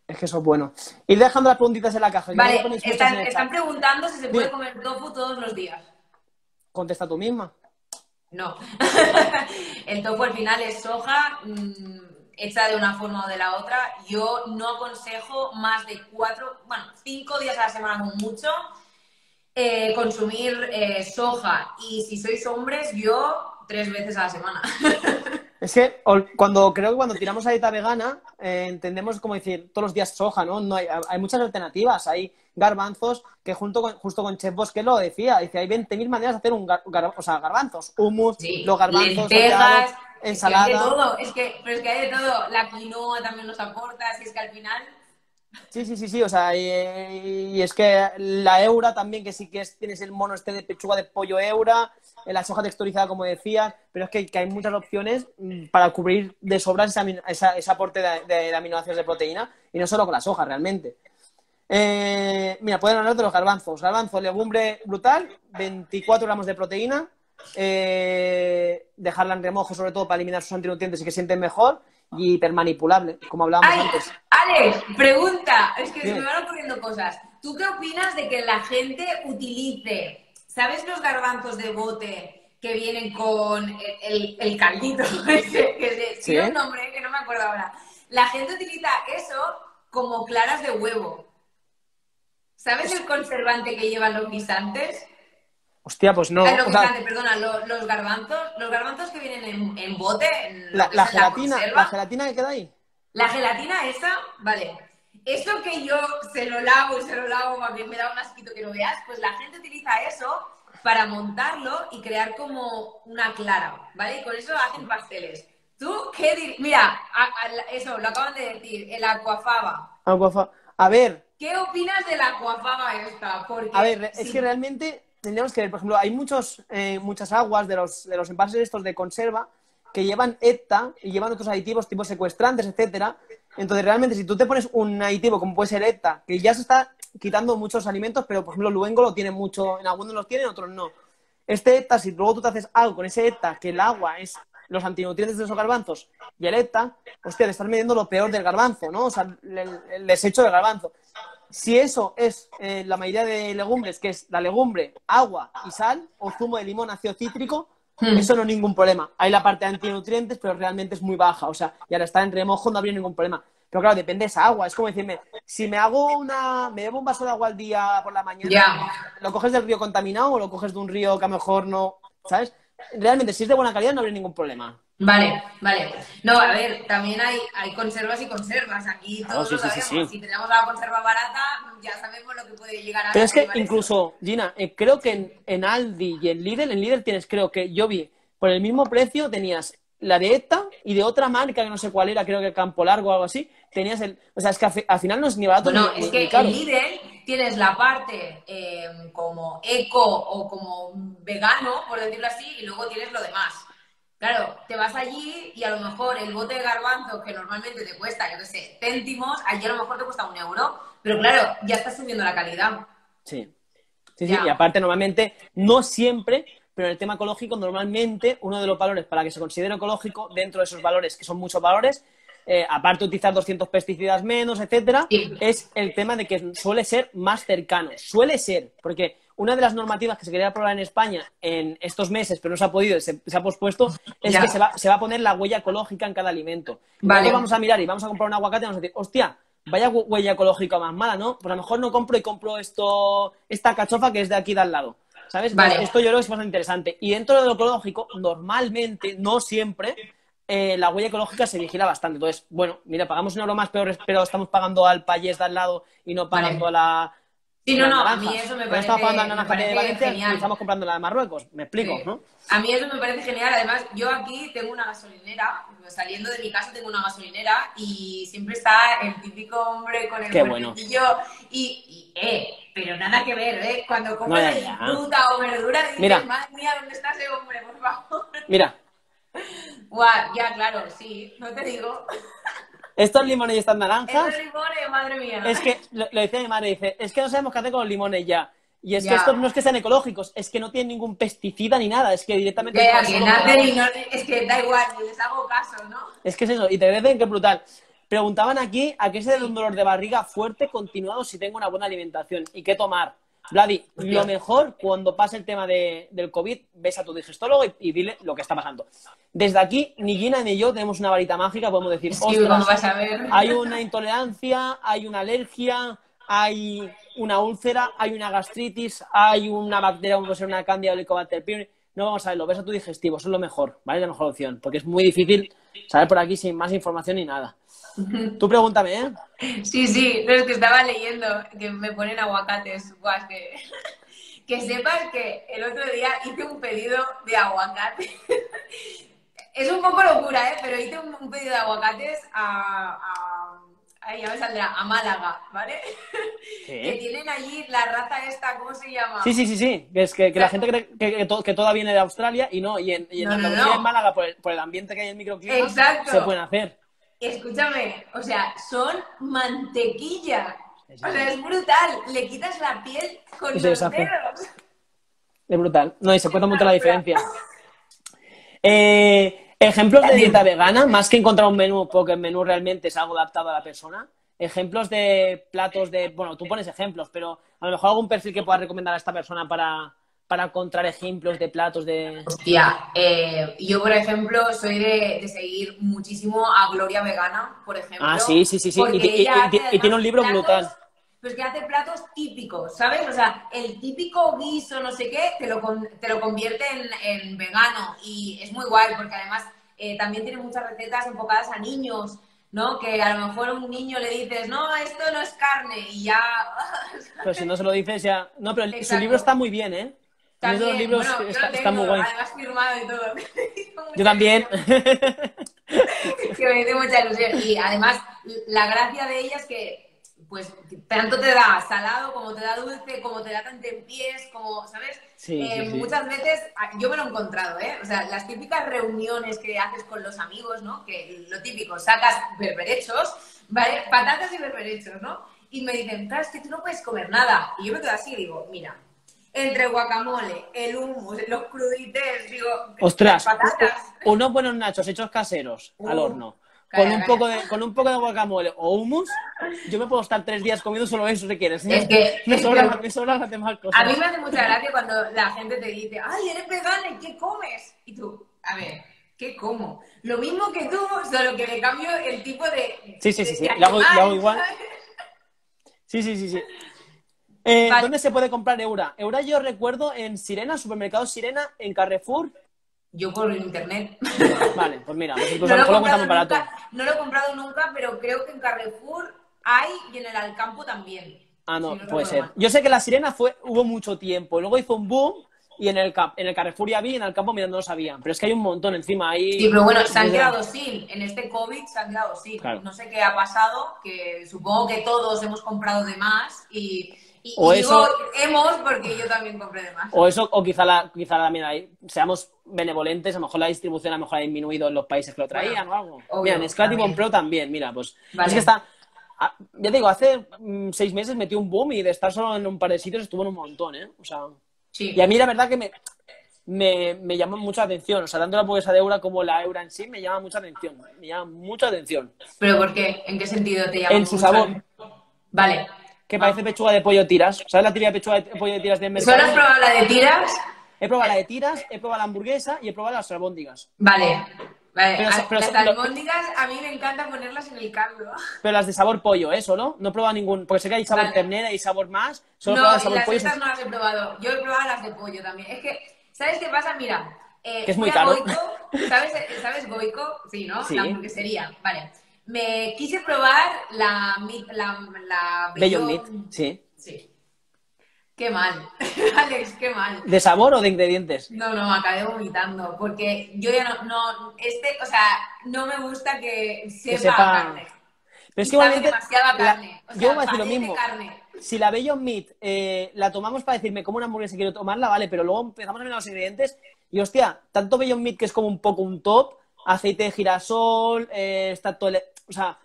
Speaker 2: Es que eso es bueno. Ir dejando las preguntitas en la caja.
Speaker 1: Vale, están, están preguntando si se puede comer tofu todos los días.
Speaker 2: Contesta tú misma.
Speaker 1: No. el tofu al final es soja mm, hecha de una forma o de la otra. Yo no aconsejo más de cuatro, bueno, cinco días a la semana como mucho eh, consumir eh, soja. Y si sois hombres, yo tres veces a la semana.
Speaker 2: Es que cuando creo que cuando tiramos a dieta vegana, eh, entendemos como decir todos los días soja, ¿no? no hay, hay muchas alternativas. Hay garbanzos que junto con, justo con Chef Bosque lo decía, dice, hay 20.000 maneras de hacer un gar- gar- o sea, garbanzos, hummus,
Speaker 1: Sí,
Speaker 2: los garbanzos,
Speaker 1: lentejas, es que hay de
Speaker 2: ensalada.
Speaker 1: todo, es que, pero es que hay de todo. La quinoa también nos aporta, así es que al final
Speaker 2: Sí, sí, sí, sí, o sea, y, y es que la eura también, que sí que es- tienes el mono este de pechuga de pollo eura, eh, la soja texturizada, como decías, pero es que, que hay muchas opciones mm, para cubrir de sobras ese, esa- ese aporte de, de- de aminoácidos de proteína, y no solo con la soja, realmente. Eh, mira, pueden hablar de los garbanzos. Garbanzo, legumbre brutal, 24 gramos de proteína, eh, dejarla en remojo sobre todo para eliminar sus antinutrientes y que sienten mejor, y hipermanipulable, como hablábamos
Speaker 1: ¡Ay!
Speaker 2: antes.
Speaker 1: Alex, pregunta, es que se me van ocurriendo cosas. ¿Tú qué opinas de que la gente utilice, ¿sabes los garbanzos de bote que vienen con el, el- el caldito? Ese, que
Speaker 2: Sí.
Speaker 1: tiene un nombre que no me acuerdo ahora. La gente utiliza eso como claras de huevo. ¿Sabes el conservante que llevan los guisantes?
Speaker 2: Hostia, pues no.
Speaker 1: Los
Speaker 2: o sea,
Speaker 1: guisantes, perdona, lo- los garbanzos, los garbanzos que vienen en, en bote, en lo
Speaker 2: la, gelatina, la gelatina que queda ahí.
Speaker 1: La gelatina esa, vale. Eso que yo se lo lavo y se lo lavo me da un asquito que no veas, pues la gente utiliza eso para montarlo y crear como una clara, ¿vale? Y con eso hacen pasteles. ¿Tú qué dirías? Mira, a- a- eso, lo acaban de decir, el aquafaba.
Speaker 2: Aguafa- A ver,
Speaker 1: ¿Qué opinas de la aquafaba esta? Porque
Speaker 2: a ver, es que realmente tendríamos que por ejemplo, hay muchos, eh, muchas aguas de los, de los envases estos de conserva que llevan ETA y llevan otros aditivos tipo secuestrantes, etcétera. Entonces, realmente, si tú te pones un aditivo como puede ser ETA, que ya se está quitando muchos alimentos, pero por ejemplo, Luengo lo tiene mucho, en algunos los tiene, en otros no. Este ETA, si luego tú te haces algo con ese ETA, que el agua es los antinutrientes de esos garbanzos y el ETA, hostia, le estás midiendo lo peor del garbanzo, ¿no? O sea, el desecho del garbanzo. Si eso es eh, la mayoría de legumbres, que es la legumbre, agua y sal, o zumo de limón ácido cítrico,
Speaker 1: Hmm.
Speaker 2: eso no es ningún problema. Hay la parte de antinutrientes, pero realmente es muy baja. O sea, y ahora está en remojo, no habría ningún problema. Pero claro, depende de esa agua. Es como decirme, si me hago una, me bebo un vaso de agua al día por la mañana. ¿lo coges del río contaminado o lo coges de un río que a lo mejor no, ¿sabes? Realmente, si es de buena calidad, no habría ningún problema.
Speaker 1: Vale, vale. No, a ver, también hay, hay conservas y conservas. Aquí
Speaker 2: Claro,
Speaker 1: todos
Speaker 2: sí,
Speaker 1: lo
Speaker 2: sí,
Speaker 1: sabemos.
Speaker 2: sí.
Speaker 1: Si tenemos la conserva barata, ya sabemos lo que puede llegar a
Speaker 2: Pero es que incluso, Gina, eh, creo que en, en Aldi y en Lidl, en Lidl tienes, creo que yo vi, por el mismo precio tenías la de ETA y de otra marca que no sé cuál era, creo que Campo Largo o algo así, tenías el... O sea, es que al fi- al final no es ni barato
Speaker 1: Bueno,
Speaker 2: ni,
Speaker 1: es que
Speaker 2: ni caro.
Speaker 1: en Lidl tienes la parte eh, como eco o como vegano, por decirlo así, y luego tienes lo demás. Claro, te vas allí y a lo mejor el bote de garbanzo que normalmente te cuesta, yo qué sé, céntimos, allí a lo mejor te cuesta un euro, pero claro, ya estás subiendo la calidad.
Speaker 2: Sí. Sí, sí, y aparte normalmente, no siempre, pero en el tema ecológico, normalmente uno de los valores para que se considere ecológico, dentro de esos valores, que son muchos valores, eh, aparte de utilizar 200 pesticidas menos, etcétera,
Speaker 1: Sí.
Speaker 2: es el tema de que suele ser más cercano. Suele ser, porque una de las normativas que se quería aprobar en España en estos meses, pero no se ha podido, se, se ha pospuesto, es
Speaker 1: Ya.
Speaker 2: que se va, se va a poner la huella ecológica en cada alimento.
Speaker 1: Vale.
Speaker 2: vamos a mirar y vamos a comprar un aguacate y vamos a decir, hostia, vaya hu- huella ecológica más mala, ¿no? Pues a lo mejor no compro y compro esto, esta cachofa que es de aquí de al lado. ¿Sabes?
Speaker 1: Vale.
Speaker 2: Esto yo creo que es bastante interesante. Y dentro de lo ecológico, normalmente, no siempre, eh, la huella ecológica se vigila bastante. Entonces, bueno, mira, pagamos un euro más, pero, pero estamos pagando al payés de al lado y no pagando a la.
Speaker 1: Sí, no, no, a mí eso me
Speaker 2: Pero
Speaker 1: parece,
Speaker 2: estamos pagando la
Speaker 1: me
Speaker 2: de
Speaker 1: parece
Speaker 2: Valencia
Speaker 1: genial.
Speaker 2: y estamos comprando la de Marruecos. Me explico,
Speaker 1: Sí.
Speaker 2: ¿no?
Speaker 1: A mí eso me parece genial. Además, yo aquí tengo una gasolinera, saliendo de mi casa tengo una gasolinera y siempre está el típico hombre con el
Speaker 2: Qué bueno.
Speaker 1: y, y, eh, pero nada que ver, ¿eh? Cuando
Speaker 2: ya,
Speaker 1: ahí
Speaker 2: ya.
Speaker 1: fruta o verdura, dices,
Speaker 2: Mira.
Speaker 1: madre mía, ¿dónde está ese hombre, por favor?
Speaker 2: Mira,
Speaker 1: Guau, ya, claro, sí, no te digo.
Speaker 2: Estos limones y estas naranjas.
Speaker 1: Esos limones, madre mía.
Speaker 2: Es que, lo, lo decía mi madre, dice, es que no sabemos qué hacer con los limones ya. Y es que estos no es que sean ecológicos, es que no tienen ningún pesticida ni nada, es que directamente...
Speaker 1: Ya,
Speaker 2: es
Speaker 1: que nacen y no- es que da igual, ni les hago caso, ¿no?
Speaker 2: Es que es eso, y te crecen que es brutal. preguntaban aquí a qué se debe un dolor de barriga fuerte continuado si tengo una buena alimentación y qué tomar. Vladi, lo mejor cuando pase el tema de- del COVID, ves a tu digestólogo y, y dile lo que está pasando. Desde aquí, ni Gina ni yo tenemos una varita mágica, podemos decir,
Speaker 1: Es que ¿cómo
Speaker 2: "Ostras,
Speaker 1: vas a ver?
Speaker 2: hay una intolerancia, hay una alergia, hay una úlcera, hay una gastritis, hay una bacteria como puede ser una candida o helicobacter pylori. No vamos a verlo, ves a tu digestivo, eso es lo mejor, ¿vale? La mejor opción, porque es muy difícil saber por aquí sin más información ni nada. Tú pregúntame, ¿eh?
Speaker 1: Sí, sí, no es que estaba leyendo que me ponen aguacates. Buah, que... que sepas que el otro día hice un pedido de aguacate. es un poco locura, ¿eh? Pero hice un, pedido de aguacates a, a- Ay, ya me saldrá, a Málaga, ¿vale? que tienen allí la raza esta, ¿cómo se llama?
Speaker 2: Sí, sí, sí, sí. Que es que, que la gente cree que, que, to- que toda viene de Australia y no, y en, y en
Speaker 1: No,
Speaker 2: en Málaga, por el, por el ambiente que hay en microclima,
Speaker 1: Exacto.
Speaker 2: se pueden hacer.
Speaker 1: Escúchame, o sea, son mantequilla. O sea, es brutal. Le quitas la piel con los dedos.
Speaker 2: Es brutal. No, y se cuenta mucho la diferencia. Eh, ejemplos de dieta vegana, más que encontrar un menú, porque el menú realmente es algo adaptado a la persona. Ejemplos de platos de. Bueno, tú pones ejemplos, pero a lo mejor algún perfil que puedas recomendar a esta persona para, para encontrar ejemplos de platos de.
Speaker 1: Hostia, eh, yo por ejemplo soy de, de seguir muchísimo a Gloria Vegana, por ejemplo.
Speaker 2: Ah, sí, sí, sí, sí. Y, y-
Speaker 1: ella
Speaker 2: y-
Speaker 1: hace
Speaker 2: y tiene un libro
Speaker 1: además
Speaker 2: brutal.
Speaker 1: platos- Pues que hace platos típicos, ¿sabes? O sea, el típico guiso, no sé qué, te lo, te lo convierte en, en vegano. Y es muy guay porque además eh, también tiene muchas recetas enfocadas a niños, ¿no? Que a lo mejor a un niño le dices, no, esto no es carne, y ya.
Speaker 2: Pero si no se lo dices ya. No, pero su libro está muy bien, ¿eh? De los
Speaker 1: También,
Speaker 2: libros
Speaker 1: bueno,
Speaker 2: está, está muy guay.
Speaker 1: Además firmado y todo.
Speaker 2: Yo también.
Speaker 1: que me hizo mucha ilusión. Y además, la gracia de ella es que, pues, tanto te da salado, como te da dulce, como te da pies, como, ¿sabes?
Speaker 2: Sí,
Speaker 1: Eh,
Speaker 2: sí, sí.
Speaker 1: Muchas veces, yo me lo he encontrado, ¿eh? O sea, las típicas reuniones que haces con los amigos, ¿no? Que lo típico, sacas berberechos, ¿vale? Patatas y berberechos, ¿no? Y me dicen, claro, es que tú no puedes comer nada. Y yo me quedo así y digo, mira, entre guacamole, el hummus, los crudités, digo,
Speaker 2: Ostras,
Speaker 1: las patatas.
Speaker 2: unos buenos nachos hechos caseros al
Speaker 1: Uh,
Speaker 2: horno.
Speaker 1: calla,
Speaker 2: Con un,
Speaker 1: calla.
Speaker 2: poco de, con un poco de guacamole o hummus, yo me puedo estar tres días comiendo solo eso si quieres.
Speaker 1: Es que-
Speaker 2: me, sobran,
Speaker 1: que-
Speaker 2: me sobran las demás cosas.
Speaker 1: A mí me hace mucha gracia cuando la gente te dice, ay, eres vegana, ¿y qué comes? Y tú, a ver, ¿qué como? Lo mismo que tú, solo que le cambio el tipo de...
Speaker 2: Sí, sí, sí,
Speaker 1: de-
Speaker 2: sí, lo hago- lo
Speaker 1: animal,
Speaker 2: hago igual. Sí, sí, sí, sí. Eh,
Speaker 1: Vale.
Speaker 2: ¿Dónde se puede comprar Eura? Eura yo recuerdo en Sirena, supermercado Sirena, en Carrefour.
Speaker 1: Yo por internet.
Speaker 2: Vale, pues mira, pues,
Speaker 1: no, lo
Speaker 2: lo
Speaker 1: comprado
Speaker 2: barato.
Speaker 1: nunca, no lo he comprado nunca, pero creo que en Carrefour hay y en el Alcampo también.
Speaker 2: Ah, no,
Speaker 1: Si
Speaker 2: puede ser.
Speaker 1: mal.
Speaker 2: Yo sé que la Sirena fue, hubo mucho tiempo, luego hizo un boom y en el, en el Carrefour ya vi y en el campo mira, no lo sabían. Pero es que hay un montón encima ahí.
Speaker 1: Sí, pero bueno, se han quedado sin. En este COVID se han quedado sin.
Speaker 2: Claro.
Speaker 1: No sé qué ha pasado, que supongo que todos hemos comprado de más y, y-
Speaker 2: O
Speaker 1: y digo
Speaker 2: eso-
Speaker 1: hemos porque yo también compré de más.
Speaker 2: O eso, o quizá, la, quizá también ahí seamos benevolentes, a lo mejor la distribución a lo mejor ha disminuido en los países que lo traían o algo.
Speaker 1: obvio,
Speaker 2: mira, en Scratch y
Speaker 1: también.
Speaker 2: Pro también, mira, pues
Speaker 1: Vale.
Speaker 2: es que está, ya te digo, hace mm, seis meses metió un boom y de estar solo en un par de sitios estuvo en un montón, ¿eh? O sea,
Speaker 1: Sí.
Speaker 2: y a mí la verdad que me, me, me llama mucha atención, o sea, tanto la hamburguesa de Eura como la Eura en sí me llama mucha atención, me llama mucha atención.
Speaker 1: ¿Pero por qué? ¿En qué sentido te llama?
Speaker 2: En su
Speaker 1: mucho?
Speaker 2: sabor.
Speaker 1: Vale.
Speaker 2: Que parece pechuga de pollo tiras, ¿sabes la típica pechuga de pollo de tiras de
Speaker 1: ¿Solo has
Speaker 2: mercado?
Speaker 1: probado la de tiras?
Speaker 2: He probado la de tiras, he probado la hamburguesa y he probado las albóndigas.
Speaker 1: Vale. Vale.
Speaker 2: Pero-
Speaker 1: A-
Speaker 2: pero-
Speaker 1: las albóndigas a mí me encanta ponerlas en el caldo.
Speaker 2: Pero las de sabor pollo, ¿eh? Solo. No he probado ningún. Porque sé que hay sabor
Speaker 1: Vale.
Speaker 2: ternera y sabor más. Solo he
Speaker 1: No,
Speaker 2: probado el
Speaker 1: y
Speaker 2: sabor
Speaker 1: las
Speaker 2: pollo.
Speaker 1: estas no las he probado. Yo he probado las de pollo también. Es que, ¿sabes qué pasa? Mira, eh,
Speaker 2: Que es muy caro.
Speaker 1: Goico, ¿sabes, ¿sabes Goico? Sí, ¿no?
Speaker 2: Sí.
Speaker 1: La hamburguesería. Vale. Me quise probar la... la, la
Speaker 2: Beyond Meat, sí.
Speaker 1: Sí. Qué mal. Alex, qué mal.
Speaker 2: ¿De sabor o de ingredientes?
Speaker 1: No, no, acabé vomitando, porque yo ya no, no, este, o sea, no me gusta que sepa,
Speaker 2: sepa-
Speaker 1: carne.
Speaker 2: Pero es que igualmente.
Speaker 1: demasiada
Speaker 2: la-
Speaker 1: carne. O sea,
Speaker 2: yo voy a decir lo mismo.
Speaker 1: carne.
Speaker 2: Si la Beyond Meat eh, la tomamos para decirme como una hamburguesa quiero tomarla, vale, pero luego empezamos a ver los ingredientes y hostia, tanto Beyond Meat que es como un poco un top, aceite de girasol, eh, está todo. el- O sea,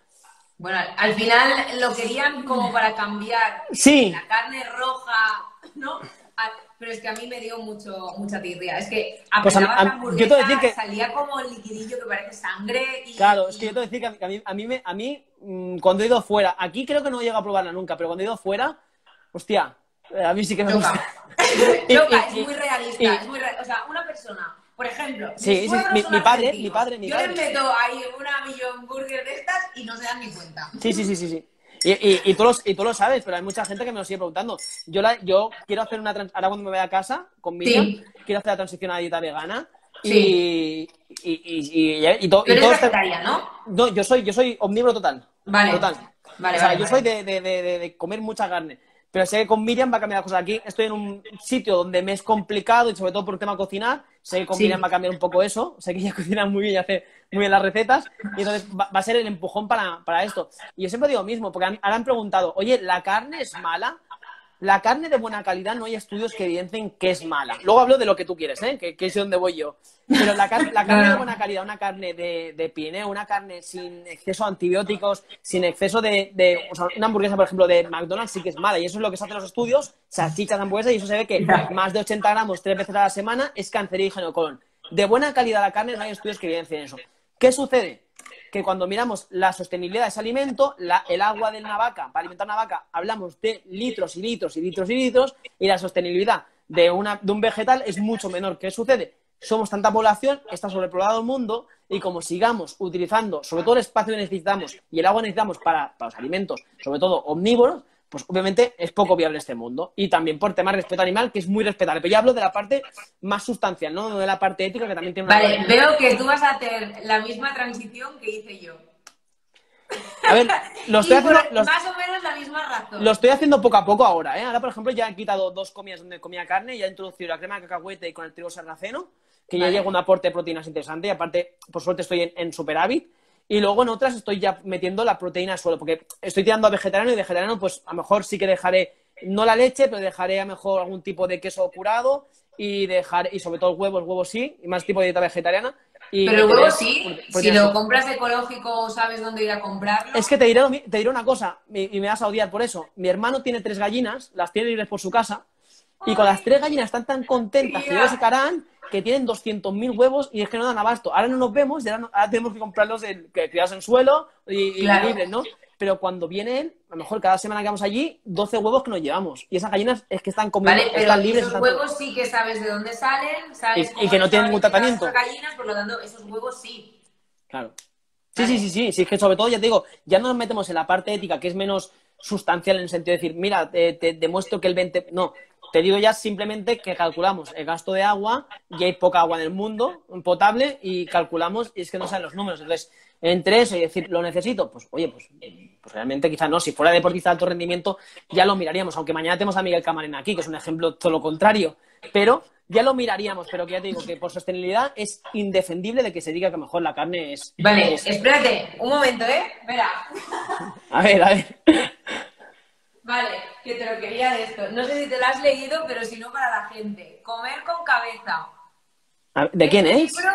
Speaker 1: Bueno, al- al final lo querían como para cambiar
Speaker 2: Sí.
Speaker 1: la carne roja, ¿no? A- Pero es que a mí me dio mucho, mucha tirria. Es que
Speaker 2: Pues a a-
Speaker 1: la
Speaker 2: yo
Speaker 1: hamburguesa,
Speaker 2: te decir que-
Speaker 1: salía como el liquidillo que parece sangre y...
Speaker 2: claro, es que yo te voy a decir que a mí, a mí, me- a mí mm, cuando he ido fuera, aquí creo que no he llegado a probarla nunca, pero cuando he ido fuera, hostia, eh, a mí sí que me gusta.
Speaker 1: Loca,
Speaker 2: y-
Speaker 1: es muy realista. es muy re- O sea, una persona, por ejemplo,
Speaker 2: Sí,
Speaker 1: mis
Speaker 2: sí,
Speaker 1: suegros
Speaker 2: mi-
Speaker 1: son
Speaker 2: mi padre, mi padre, mi
Speaker 1: Yo
Speaker 2: padre.
Speaker 1: les meto ahí una millón burger de estas y no se dan ni cuenta.
Speaker 2: Sí, sí, sí, sí, sí. Y, y, y, tú lo, y tú lo sabes, pero hay mucha gente que me lo sigue preguntando. Yo, la, yo quiero hacer una... Ahora cuando me vaya a casa con
Speaker 1: Sí.
Speaker 2: quiero hacer la transición a la dieta vegana.
Speaker 1: Sí.
Speaker 2: Y, y, y, y, y to-
Speaker 1: Tú
Speaker 2: y
Speaker 1: eres
Speaker 2: todo este-
Speaker 1: vegetariana, ¿no?
Speaker 2: No, yo soy, yo soy omnívoro total.
Speaker 1: Vale.
Speaker 2: Total.
Speaker 1: Vale,
Speaker 2: o sea,
Speaker 1: vale,
Speaker 2: yo
Speaker 1: vale.
Speaker 2: soy de, de, de- de comer mucha carne. Pero sé que con Miriam va a cambiar las cosas. Aquí estoy en un sitio donde me es complicado y sobre todo por el tema cocinar. Sé que con
Speaker 1: Sí.
Speaker 2: Miriam va a cambiar un poco eso. Sé que ella cocina muy bien y hace muy bien las recetas. Y entonces va, va a ser el empujón para, para esto. Y yo siempre digo lo mismo, porque han- ahora han preguntado, oye, ¿la carne es mala? La carne de buena calidad no hay estudios que evidencien que es mala. Luego hablo de lo que tú quieres, ¿eh? que, que es donde voy yo. Pero la, car- la carne de buena calidad, una carne de, de Pirineo, una carne sin exceso de antibióticos, sin exceso de, de- O sea, una hamburguesa, por ejemplo, de McDonald's sí que es mala. Y eso es lo que se hace en los estudios, salchichas de hamburguesa, y eso se ve que más de 80 gramos tres veces a la semana es cancerígeno colon. De buena calidad la carne no hay estudios que evidencien eso. ¿Qué sucede? Que cuando miramos la sostenibilidad de ese alimento, el agua de una vaca, para alimentar una vaca, hablamos de litros y litros y litros y litros, y la sostenibilidad de, un vegetal es mucho menor. ¿Qué sucede? Somos tanta población, está sobrepoblado el mundo, y como sigamos utilizando, sobre todo el espacio que necesitamos y el agua que necesitamos para los alimentos, sobre todo omnívoros, pues obviamente es poco viable este mundo. Y también por tema de respeto animal, que es muy respetable. Pero ya hablo de la parte más sustancial, ¿no? De la parte ética, que también tiene una...
Speaker 1: Vale, veo que tú vas a hacer la misma transición que hice yo.
Speaker 2: A ver, lo estoy haciendo...
Speaker 1: más o menos la misma razón.
Speaker 2: Lo estoy haciendo poco a poco ahora, ¿eh? Ahora, por ejemplo, ya he quitado dos comidas donde comía carne, ya he introducido la crema de cacahuete y con el trigo sarraceno, que ya llega un aporte de proteínas interesante y aparte, por suerte, estoy en, en superávit. Y luego en otras estoy ya metiendo la proteína al suelo, porque estoy tirando a vegetariano y vegetariano, pues a lo mejor sí que dejaré, no la leche, pero dejaré a lo mejor algún tipo de queso curado y dejar, y sobre todo huevos, huevos sí, y más tipo de dieta vegetariana. Y
Speaker 1: Pero el huevo sí, si lo compras ecológico, sabes dónde ir a comprarlo.
Speaker 2: es que te diré, te diré una cosa, y y me vas a odiar por eso. Mi hermano tiene tres gallinas, las tiene libres por su casa, y con las tres gallinas están tan contentas que ya se sacarán que tienen 200.000 huevos y es que no dan abasto. Ahora no nos vemos y ahora, no- ahora tenemos que comprarlos en- que- criados en suelo y, libres, ¿no? Pero cuando viene él, a lo mejor cada semana que vamos allí, 12 huevos que nos llevamos. Y esas gallinas es que están comiendo,
Speaker 1: Vale, pero
Speaker 2: están libres.
Speaker 1: esos
Speaker 2: están
Speaker 1: huevos sí que sabes de dónde salen, sabes
Speaker 2: Y- que no tienen ningún tratamiento.
Speaker 1: gallinas, por lo tanto, esos huevos sí.
Speaker 2: Claro. Sí,
Speaker 1: Vale.
Speaker 2: sí, sí, sí, sí, es que sobre todo, ya te digo, ya no nos metemos en la parte ética, que es menos sustancial en el sentido de decir, mira, te, te demuestro que el 20... No, te digo ya simplemente que calculamos el gasto de agua, y hay poca agua en el mundo, potable, y calculamos, y es que no salen los números. Entonces, entre eso y decir, ¿lo necesito? Pues, oye, pues, pues realmente quizá no. Si fuera deportista de alto rendimiento, ya lo miraríamos, aunque mañana tenemos a Miguel Camarena aquí, que es un ejemplo todo lo contrario. Pero ya lo miraríamos, pero que ya te digo que por sostenibilidad es indefendible de que se diga que mejor la carne es...
Speaker 1: Vale,
Speaker 2: es-
Speaker 1: espérate, un momento, ¿eh? Espera.
Speaker 2: A ver, a ver.
Speaker 1: Vale, que te lo quería de esto. No sé si te lo has leído, pero si no para la gente. Comer con cabeza.
Speaker 2: ¿De quién
Speaker 1: Este
Speaker 2: es?
Speaker 1: libro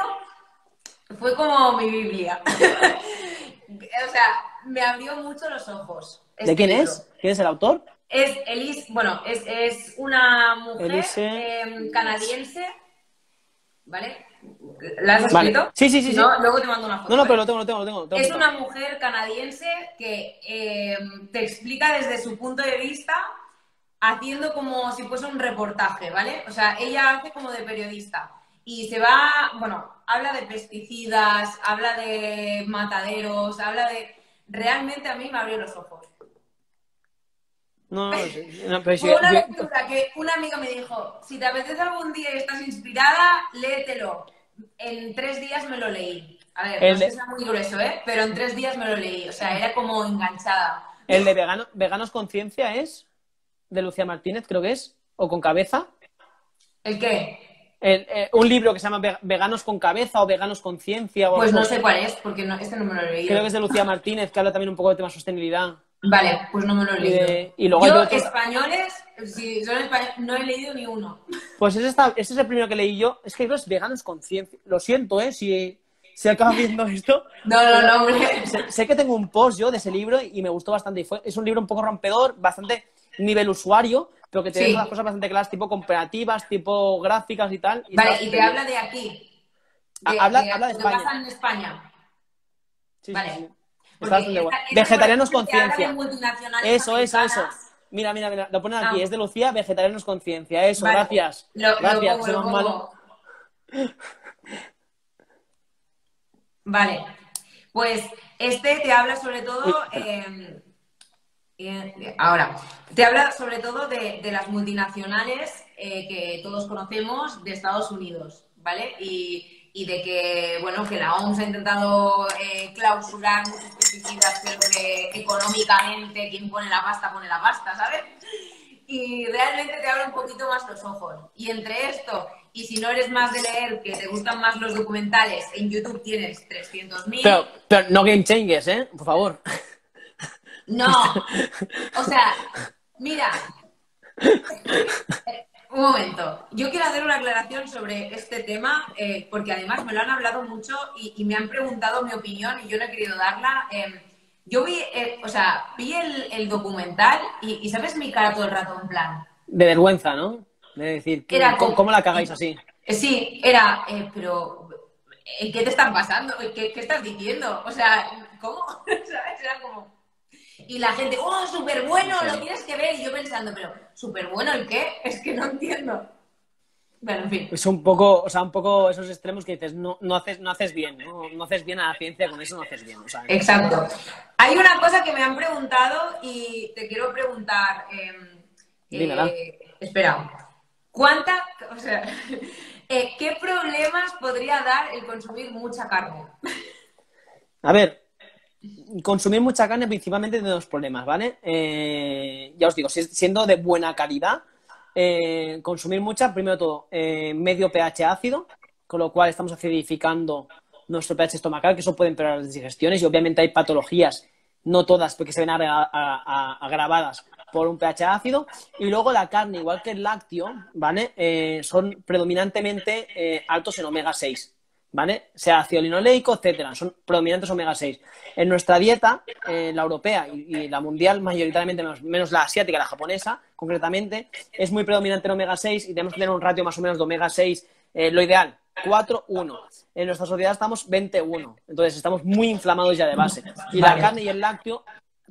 Speaker 1: fue como mi Biblia. o sea, me abrió mucho los ojos.
Speaker 2: ¿De
Speaker 1: este
Speaker 2: quién
Speaker 1: libro.
Speaker 2: es? ¿Quién es el autor?
Speaker 1: Es Elise, bueno, es, es una mujer eh, canadiense, ¿vale? ¿La has escrito?
Speaker 2: Sí, sí, sí, sí.
Speaker 1: No, luego te mando una foto.
Speaker 2: No, no, pero lo tengo, lo tengo, lo tengo. lo tengo
Speaker 1: Es una mujer canadiense que eh, te explica desde su punto de vista, haciendo como si fuese un reportaje, ¿vale? O sea, ella hace como de periodista y se va, bueno, habla de pesticidas, habla de mataderos, habla de... Realmente a mí me abrió los ojos.
Speaker 2: No, no. No, pero sí,
Speaker 1: una
Speaker 2: yo-
Speaker 1: lectura que una amiga me dijo, si te apetece algún día y estás inspirada, léetelo. En tres días me lo leí. A ver,
Speaker 2: El
Speaker 1: no es
Speaker 2: de-
Speaker 1: muy grueso, ¿eh? Pero en tres días me lo leí. O sea, era como enganchada.
Speaker 2: El de vegano, Veganos Conciencia es de Lucía Martínez, creo que es, o con cabeza.
Speaker 1: ¿El qué?
Speaker 2: El- eh, un libro que se llama Ve- Veganos con cabeza o Veganos Conciencia. o
Speaker 1: Pues no sé cuál es, porque no, este no me lo he leído.
Speaker 2: Creo que es de Lucía Martínez, que habla también un poco de tema sostenibilidad.
Speaker 1: Vale, pues no me lo he leído.
Speaker 2: y luego
Speaker 1: Yo,
Speaker 2: otro-
Speaker 1: españoles, si son españoles, no he leído ni uno.
Speaker 2: Pues ese, está, ese es el primero que leí yo. Es que hay dos Veganos Conciencia. Lo siento, ¿eh? Si, si acaba viendo esto.
Speaker 1: No, no, no, hombre.
Speaker 2: Sé, sé que tengo un post yo de ese libro y me gustó bastante. Y fue, es un libro un poco rompedor, bastante nivel usuario, pero que te
Speaker 1: Sí.
Speaker 2: deja las cosas bastante claras, tipo comparativas, tipo gráficas y tal.
Speaker 1: Vale, y te habla de aquí.
Speaker 2: Habla-
Speaker 1: de,
Speaker 2: habla de España.
Speaker 1: pasa en España.
Speaker 2: sí, Vegetarianos conciencia. Eso, eso, eso. Mira, mira, mira, lo ponen aquí, ah. es de Lucía, Vegetarianos Conciencia. Eso, gracias. gracias,
Speaker 1: Vale, pues este te habla sobre todo, em, eh, ahora, te habla sobre todo de, las multinacionales eh, que todos conocemos de Estados Unidos, ¿vale? Y, de que, bueno, que la OMS ha intentado eh, clausurar muchos pesticidas, pero que económicamente quien pone la pasta pone la pasta, ¿sabes? Y realmente te abre un poquito más los ojos. Y entre esto y si no eres más de leer, que te gustan más los documentales, en YouTube tienes 300.000.
Speaker 2: Pero, pero no game changers, ¿eh? Por favor.
Speaker 1: No. O sea, mira. Un momento. Yo quiero hacer una aclaración sobre este tema, eh, porque además me lo han hablado mucho y, me han preguntado mi opinión y yo no he querido darla. Em, yo vi, eh, o sea, vi el, documental y, y, ¿sabes mi cara todo el rato en plan?
Speaker 2: De vergüenza, ¿no? De decir, ¿cómo, la cagáis así?
Speaker 1: Sí, era, eh, pero ¿qué te están pasando? ¿Qué, estás diciendo? O sea, ¿cómo? Era como... Y la gente, ¡oh, súper bueno! Lo tienes que ver. Y yo pensando, pero ¿súper bueno el qué? Es que no entiendo. Bueno, en fin.
Speaker 2: Es un poco, o sea, un poco esos extremos que dices, no, no, haces, no haces bien, ¿no? no haces bien a la ciencia, con eso no haces bien.
Speaker 1: Exacto. Hay una cosa que me han preguntado y te quiero preguntar. Eh, eh, espera, ¿Cuánta, o sea, eh, qué problemas podría dar el consumir mucha carne?
Speaker 2: A ver, consumir mucha carne principalmente tiene dos problemas, ¿vale? Eh, ya os digo, siendo de buena calidad, eh, consumir mucha, primero todo, medio pH ácido, con lo cual estamos acidificando nuestro pH estomacal, que eso puede empeorar las digestiones y obviamente hay patologías, no todas, porque se ven agravadas por un pH ácido. Y luego la carne, igual que el lácteo, ¿vale? Eh, son predominantemente eh, altos en omega 6, ¿vale? Sea ácido linoleico, etcétera. Son predominantes omega 6. En nuestra dieta, eh, la europea y, la mundial, mayoritariamente, menos, la asiática, la japonesa, concretamente, es muy predominante en omega 6 y tenemos que tener un ratio más o menos de omega 6, lo ideal, 4, 1. En nuestra sociedad estamos 21. Entonces estamos muy inflamados ya de base. Y la carne y el lácteo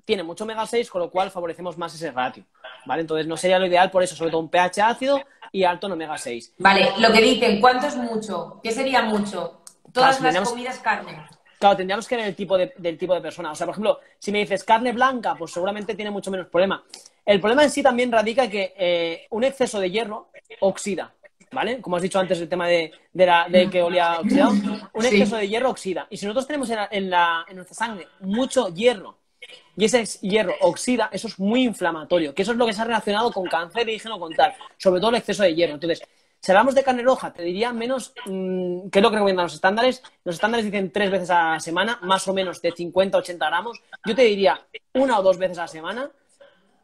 Speaker 2: tiene mucho omega 6, con lo cual favorecemos más ese ratio. ¿Vale? Entonces no sería lo ideal por eso, sobre todo un pH ácido y alto en omega 6.
Speaker 1: Vale, lo que dicen, ¿cuánto es mucho? ¿Qué sería mucho? Todas las comidas carne.
Speaker 2: Claro, tendríamos que ver el tipo de, del tipo de persona. O sea, por ejemplo, si me dices carne blanca, pues seguramente tiene mucho menos problema. El problema en sí también radica que eh, un exceso de hierro oxida, ¿vale? Como has dicho antes, el tema de, la, de que olía oxidado. Un exceso de hierro oxida. Y si nosotros tenemos en, la, en nuestra sangre mucho hierro y ese hierro oxida, eso es muy inflamatorio, que eso es lo que se ha relacionado con cáncer y con tal, sobre todo el exceso de hierro. Entonces, si hablamos de carne roja, te diría menos, mm, ¿qué es lo que recomiendan los estándares? Los estándares dicen tres veces a la semana, más o menos de 50 a 80 gramos. Yo te diría una o dos veces a la semana,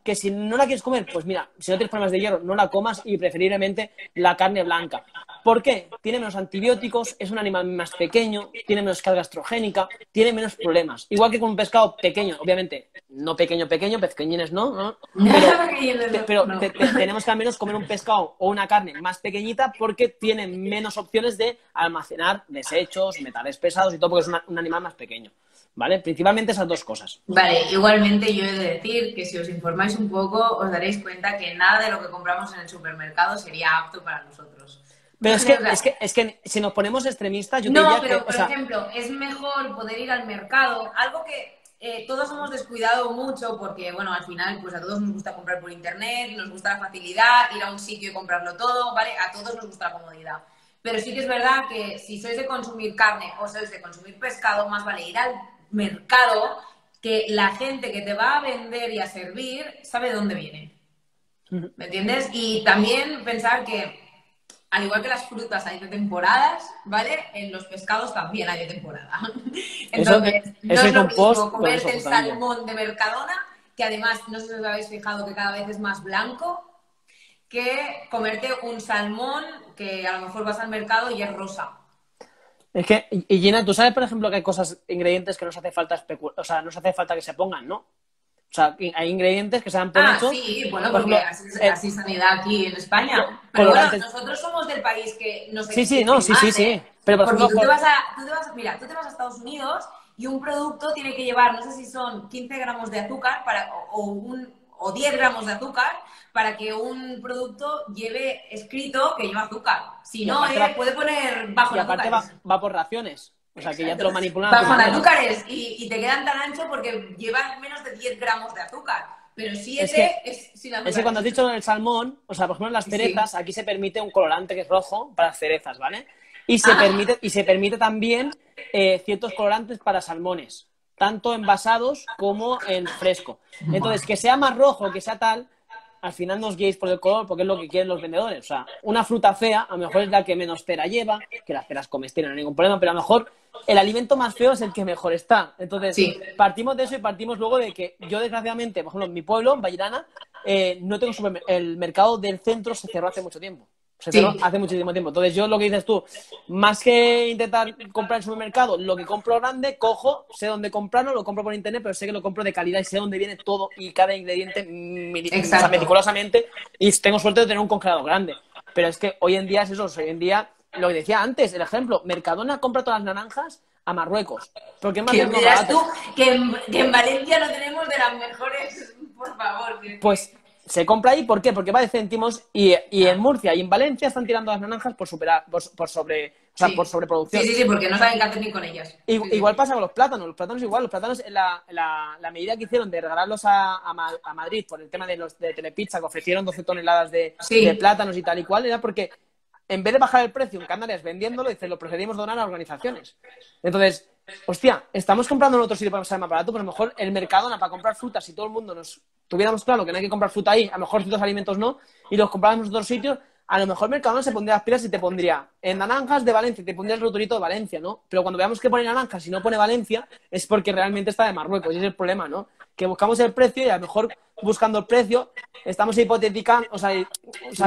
Speaker 2: que si no la quieres comer, pues mira, si no tienes problemas de hierro, no la comas y preferiblemente la carne blanca. ¿Por qué? Tiene menos antibióticos, es un animal más pequeño, tiene menos carga estrogénica, tiene menos problemas. Igual que con un pescado pequeño, obviamente, no pequeño, pequeño, pequeñines no, pero, tenemos que al menos comer un pescado o una carne más pequeñita porque tiene menos opciones de almacenar desechos, metales pesados y todo, porque es un animal más pequeño. ¿Vale? Principalmente esas dos cosas.
Speaker 1: Vale, igualmente yo he de decir que si os informáis un poco, os daréis cuenta que nada de lo que compramos en el supermercado sería apto para nosotros.
Speaker 2: Pero es que, es que, es que si nos ponemos extremistas, yo
Speaker 1: no,
Speaker 2: diría
Speaker 1: pero, por ejemplo, es mejor poder ir al mercado, algo que eh, todos hemos descuidado mucho porque, bueno, al final, pues a todos nos gusta comprar por internet, nos gusta la facilidad, ir a un sitio y comprarlo todo, ¿vale? A todos nos gusta la comodidad. Pero sí que es verdad que si sois de consumir carne o sois de consumir pescado, más vale ir al mercado que la gente que te va a vender y a servir sabe de dónde viene. ¿Me entiendes? Y también pensar que, al igual que las frutas hay de temporadas, ¿vale? En los pescados también hay de temporada. Entonces, no es lo mismo comerte el salmón de Mercadona, que además, no sé si os habéis fijado que cada vez es más blanco, que comerte un salmón que a lo mejor vas al mercado y es rosa.
Speaker 2: Es que, y Gina, tú sabes, por ejemplo, que hay cosas, ingredientes que nos hace falta o sea, nos hace falta que se pongan, ¿no? O sea, hay ingredientes que se han puesto.
Speaker 1: Ah, sí, bueno, porque así, es sanidad aquí en España. Pero bueno, nosotros somos del país que no sé.
Speaker 2: Sí, sí, no, sí, sí, sí.
Speaker 1: Pero por porque ejemplo, tú, te vas a, tú te vas a, mira, tú te vas a Estados Unidos Y un producto tiene que llevar, no sé si son 15 gramos de azúcar para, o, un, o 10 gramos de azúcar para que un producto lleve escrito que lleva azúcar. Si no, eh, puede poner bajo
Speaker 2: y aparte va, por raciones. O sea, que ya te lo manipulan.
Speaker 1: Bajo azúcares y, y, te quedan tan ancho porque llevan menos de 10 gramos de azúcar. Pero sí es, que, es
Speaker 2: Es que cuando has dicho el salmón, o sea, por ejemplo, en las cerezas, aquí se permite un colorante que es rojo para las cerezas, ¿vale? Y se, ah. permite, y se permite también eh, ciertos colorantes para salmones, tanto envasados como en fresco. Entonces, que sea más rojo, que sea tal, al final no os guiéis por el color porque es lo que quieren los vendedores. O sea, una fruta fea a lo mejor es la que menos cera lleva, que las ceras comestibles no hay ningún problema, pero a lo mejor el alimento más feo es el que mejor está. Entonces, partimos de eso y partimos luego de que yo, desgraciadamente, por ejemplo, en mi pueblo, en Vallerana, eh, no tengo el mercado del centro se cerró hace mucho tiempo hace muchísimo tiempo. Entonces, yo lo que dices tú, más que intentar comprar en supermercado, lo que compro grande, cojo, sé dónde comprarlo, lo compro por internet, pero sé que lo compro de calidad y sé dónde viene todo y cada ingrediente meticulosamente. Y tengo suerte de tener un congelador grande. Pero es que hoy en día es eso, hoy en día, lo que decía antes, el ejemplo, Mercadona compra todas las naranjas a Marruecos.
Speaker 1: Porque más tú que en, Valencia no tenemos de las mejores, por favor.
Speaker 2: Pues se compra ahí, ¿por qué? Porque va de céntimos y, en Murcia y en Valencia están tirando las naranjas por, superar, por, sobre, o sea, por sobreproducción.
Speaker 1: Sí, sí, sí, porque no saben qué hacer ni con ellas.
Speaker 2: igual pasa con los plátanos, los plátanos igual, los plátanos, la, la, medida que hicieron de regalarlos a, a, Madrid por el tema de los de Telepizza, que ofrecieron 12 toneladas de, de, plátanos y tal y cual, era porque en vez de bajar el precio en Canarias vendiéndolo, dicen, lo procedimos a donar a organizaciones. Entonces, hostia, estamos comprando en otro sitio para ser más barato, pero a lo mejor el Mercadona para comprar frutas, si todo el mundo nos tuviéramos claro que no hay que comprar fruta ahí, a lo mejor ciertos alimentos no, y los compráramos en otros sitios, a lo mejor Mercadona se pondría las pilas y te pondría en naranjas de Valencia, te pondría el roturito de Valencia, ¿no? Pero cuando veamos que pone naranjas y no pone Valencia, es porque realmente está de Marruecos, y es el problema, ¿no? Que buscamos el precio y a lo mejor buscando el precio estamos hipotéticamente, o sea,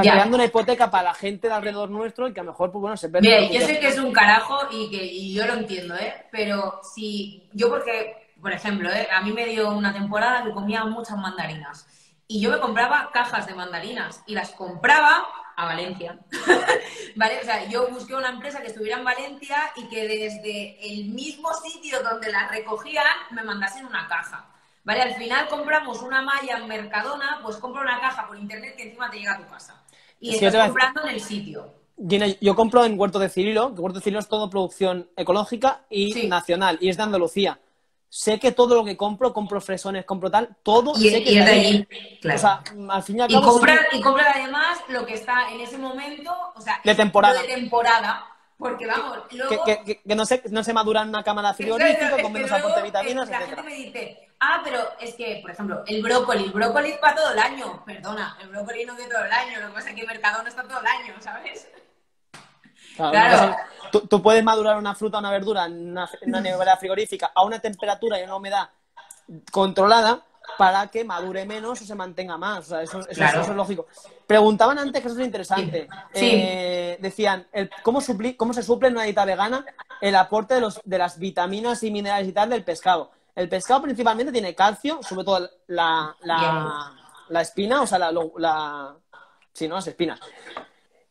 Speaker 2: creando una hipoteca para la gente de alrededor nuestro y que a lo mejor, pues bueno, se
Speaker 1: pierde. yo sé que es un carajo y que y yo lo entiendo, ¿eh? Pero si yo porque, por ejemplo, ¿eh? a mí me dio una temporada que comía muchas mandarinas y yo me compraba cajas de mandarinas y las compraba a Valencia. ¿Vale? O sea, yo busqué una empresa que estuviera en Valencia y que desde el mismo sitio donde las recogían me mandasen una caja. ¿Vale? Al final compramos una malla en Mercadona, pues compra una caja por internet que encima te llega a tu casa. Y estás comprando en el sitio.
Speaker 2: yo compro en Huerto de Cirilo, que Huerto de Cirilo es todo producción ecológica y nacional, y es de Andalucía sé que todo lo que compro, compro fresones, compro tal, todo
Speaker 1: y,
Speaker 2: sé que
Speaker 1: y es de allí.
Speaker 2: Claro. O sea, al fin y al
Speaker 1: cabo. Y compra, y compra además lo que está en ese momento, o sea,
Speaker 2: de temporada.
Speaker 1: De temporada. Porque vamos, luego...
Speaker 2: Que, que, que no, se, no se madura en una cámara frigorífica, con menos aporte de vitaminas,
Speaker 1: La gente me dice, ah, pero es que, por ejemplo, el brócoli, el brócoli es para todo el año. Perdona, el brócoli no es de todo el año, lo que pasa es que el mercado no está todo el año, ¿sabes?
Speaker 2: Claro. Tú, puedes madurar una fruta o una verdura en una, nevera frigorífica a una temperatura y una humedad controlada para que madure menos o se mantenga más. O sea, eso, es lógico. Preguntaban antes, que eso es interesante. Eh, decían, ¿cómo, ¿cómo se suple en una dieta vegana el aporte de, los, de las vitaminas y minerales y tal del pescado? El pescado principalmente tiene calcio, sobre todo la, la, espina, o sea, la, la, sí, ¿no? Las espinas.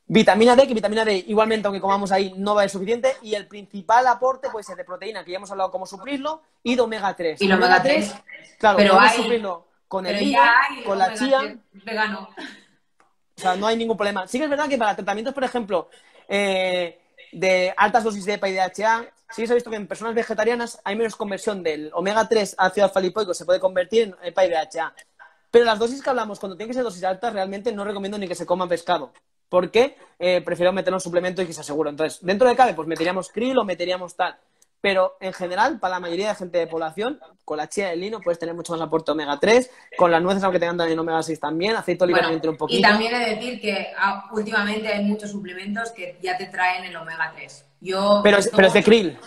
Speaker 2: Vitamina D, que vitamina D igualmente, aunque comamos ahí, no va a ser suficiente. Y el principal aporte puede ser de proteína, que ya hemos hablado cómo suplirlo, y de omega 3.
Speaker 1: Y el omega 3,
Speaker 2: claro, pero hay, suplirlo con el con la chía.
Speaker 1: Vegano.
Speaker 2: O sea, no hay ningún problema. Sí que es verdad que para tratamientos, por ejemplo, eh, de altas dosis de EPA y DHA, sí se ha visto que en personas vegetarianas hay menos conversión del omega 3 ácido alfa lipoico, se puede convertir en EPA y DHA. Pero las dosis que hablamos, cuando tienen que ser dosis altas, realmente no recomiendo ni que se coma pescado porque eh, prefiero meter un suplemento y que se aseguro. Entonces, dentro de cabe, pues meteríamos krill o meteríamos tal. Pero en general, para la mayoría de gente de población, con la chía del lino puedes tener mucho más aporte omega 3, con las nueces, aunque tengan también omega 6 también, aceite de oliva un poquito.
Speaker 1: Y también he de decir que ah, últimamente hay muchos suplementos que ya te traen el omega 3. Yo
Speaker 2: pero, es, pero es de krill.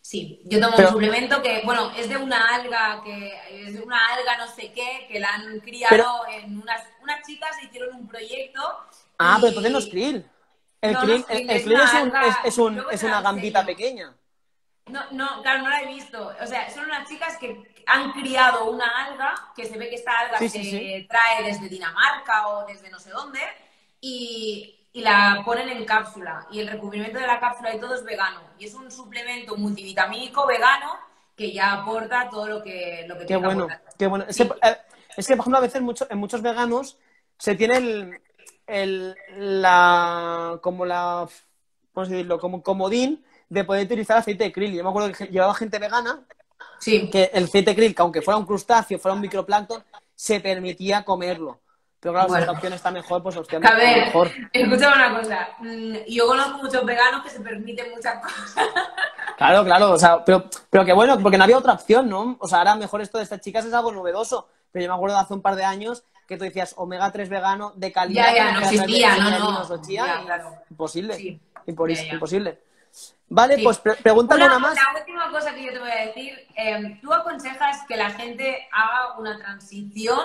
Speaker 1: Sí, yo tomo un suplemento que, bueno, es de una alga, que es de una alga no sé qué, que la han criado en unas, unas chicas hicieron un proyecto
Speaker 2: Ah, pero entonces no es krill. El krill, el, es, un, es, una gambita pequeña.
Speaker 1: No, no, claro, no la he visto. O sea, son unas chicas que han criado una alga, que se ve que esta alga se trae desde Dinamarca o desde no sé dónde, y, y, la ponen en cápsula. Y el recubrimiento de la cápsula y todo es vegano. Y es un suplemento multivitamínico vegano que ya aporta todo lo que, lo que
Speaker 2: Qué
Speaker 1: tiene que
Speaker 2: bueno,
Speaker 1: aportar.
Speaker 2: qué bueno. Es, que, eh, es que, por ejemplo, a veces mucho- en muchos veganos se tiene el, el- la, como la, ¿cómo decirlo? Como comodín de poder utilizar aceite de krill. Yo me acuerdo que llevaba gente vegana
Speaker 1: Sí,
Speaker 2: que el aceite de krill, que aunque fuera un crustáceo, fuera un microplancton, se permitía comerlo. Pero claro, si
Speaker 1: Bueno.
Speaker 2: esta opción está mejor, pues
Speaker 1: Que, a ver,
Speaker 2: mejor.
Speaker 1: escúchame una cosa. Mm, Yo conozco muchos veganos que se permiten muchas cosas.
Speaker 2: Claro, claro, o sea, pero, pero que bueno, porque no había otra opción, ¿no? O sea, ahora mejor esto de estas chicas es algo novedoso. Pero yo me acuerdo de hace un par de años que tú decías omega 3 vegano de calidad.
Speaker 1: Ya, ya, no existía, no, Ya, claro.
Speaker 2: Imposible.
Speaker 1: Sí. Ya.
Speaker 2: Imposible. Vale,
Speaker 1: Sí.
Speaker 2: pues pre- pregúntame
Speaker 1: Una-
Speaker 2: una más.
Speaker 1: La última cosa que yo te voy a decir, eh, tú aconsejas que la gente haga una transición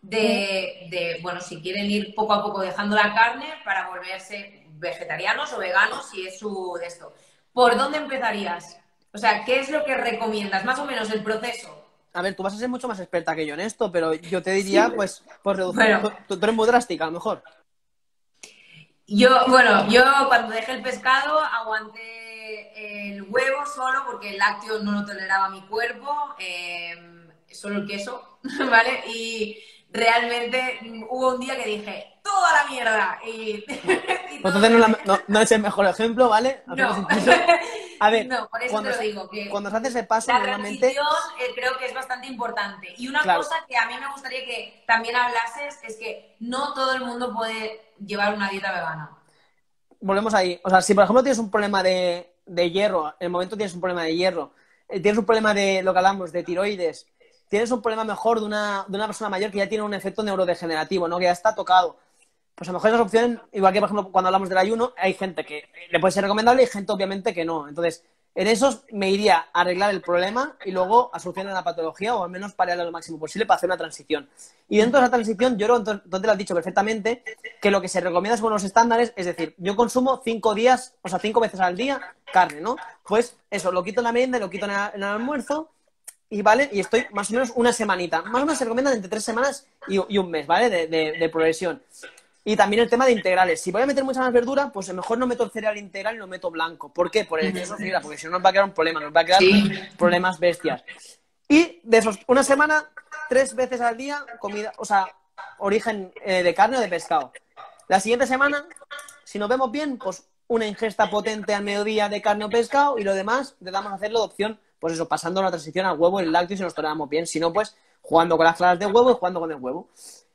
Speaker 1: de, de, bueno, si quieren ir poco a poco dejando la carne para volverse vegetarianos o veganos, si es su de esto. ¿Por dónde empezarías? O sea, ¿qué es lo que recomiendas? Más o menos el proceso.
Speaker 2: A ver, tú vas a ser mucho más experta que yo en esto, pero yo te diría,
Speaker 1: Sí.
Speaker 2: pues, pues reducir.
Speaker 1: Bueno.
Speaker 2: Tú, tú eres muy drástica, a lo mejor.
Speaker 1: Yo, bueno, yo cuando dejé el pescado aguanté el huevo solo porque el lácteo no lo toleraba mi cuerpo, eh, solo el queso, ¿vale? Y realmente hubo un día que dije, toda la mierda. Y, y todo
Speaker 2: Entonces no, la-
Speaker 1: me-
Speaker 2: no- no es el mejor ejemplo, ¿vale?
Speaker 1: No.
Speaker 2: A ver,
Speaker 1: No, por eso
Speaker 2: cuando,
Speaker 1: te lo digo, que
Speaker 2: cuando se hace ese paso,
Speaker 1: la
Speaker 2: normalmente.
Speaker 1: eh, creo que es bastante importante. Y una
Speaker 2: Claro.
Speaker 1: cosa que a mí me gustaría que también hablases es que no todo el mundo puede llevar una dieta vegana.
Speaker 2: volvemos ahí. O sea, si por ejemplo tienes un problema de, de hierro, en el momento tienes un problema de hierro, eh, tienes un problema de lo que hablamos, de tiroides, tienes un problema mejor de una, de una persona mayor que ya tiene un efecto neurodegenerativo, ¿no? Que ya está tocado. Pues a lo mejor esas opciones, igual que por ejemplo cuando hablamos del ayuno, hay gente que le puede ser recomendable y gente obviamente que no. Entonces, en esos me iría a arreglar el problema y luego a solucionar la patología o al menos paliarla lo máximo posible para hacer una transición. Y dentro de esa transición, yo creo, te lo has dicho perfectamente, que lo que se recomienda son los estándares, es decir, yo consumo cinco días, o sea, cinco veces al día carne, ¿no? Pues eso, lo quito en la merienda, lo quito en el almuerzo y vale, y estoy más o menos una semanita. Más o menos se recomiendan entre tres semanas y, y un mes, ¿vale? De, de- de progresión. Y también el tema de integrales. Si voy a meter mucha más verdura, pues a lo mejor no meto el cereal integral y lo meto blanco. ¿Por qué? Por el exceso de fibra, porque si no nos va a quedar un problema, nos va a quedar
Speaker 1: Sí.
Speaker 2: problemas bestias. Y de esos, una semana, tres veces al día, comida, o sea, origen eh, de carne o de pescado. La siguiente semana, si nos vemos bien, pues una ingesta potente al mediodía de carne o pescado y lo demás le damos a hacerlo de opción, pues eso, pasando la transición al huevo el lácteo si nos toleramos bien. Si no, pues jugando con las claras de huevo y jugando con el huevo.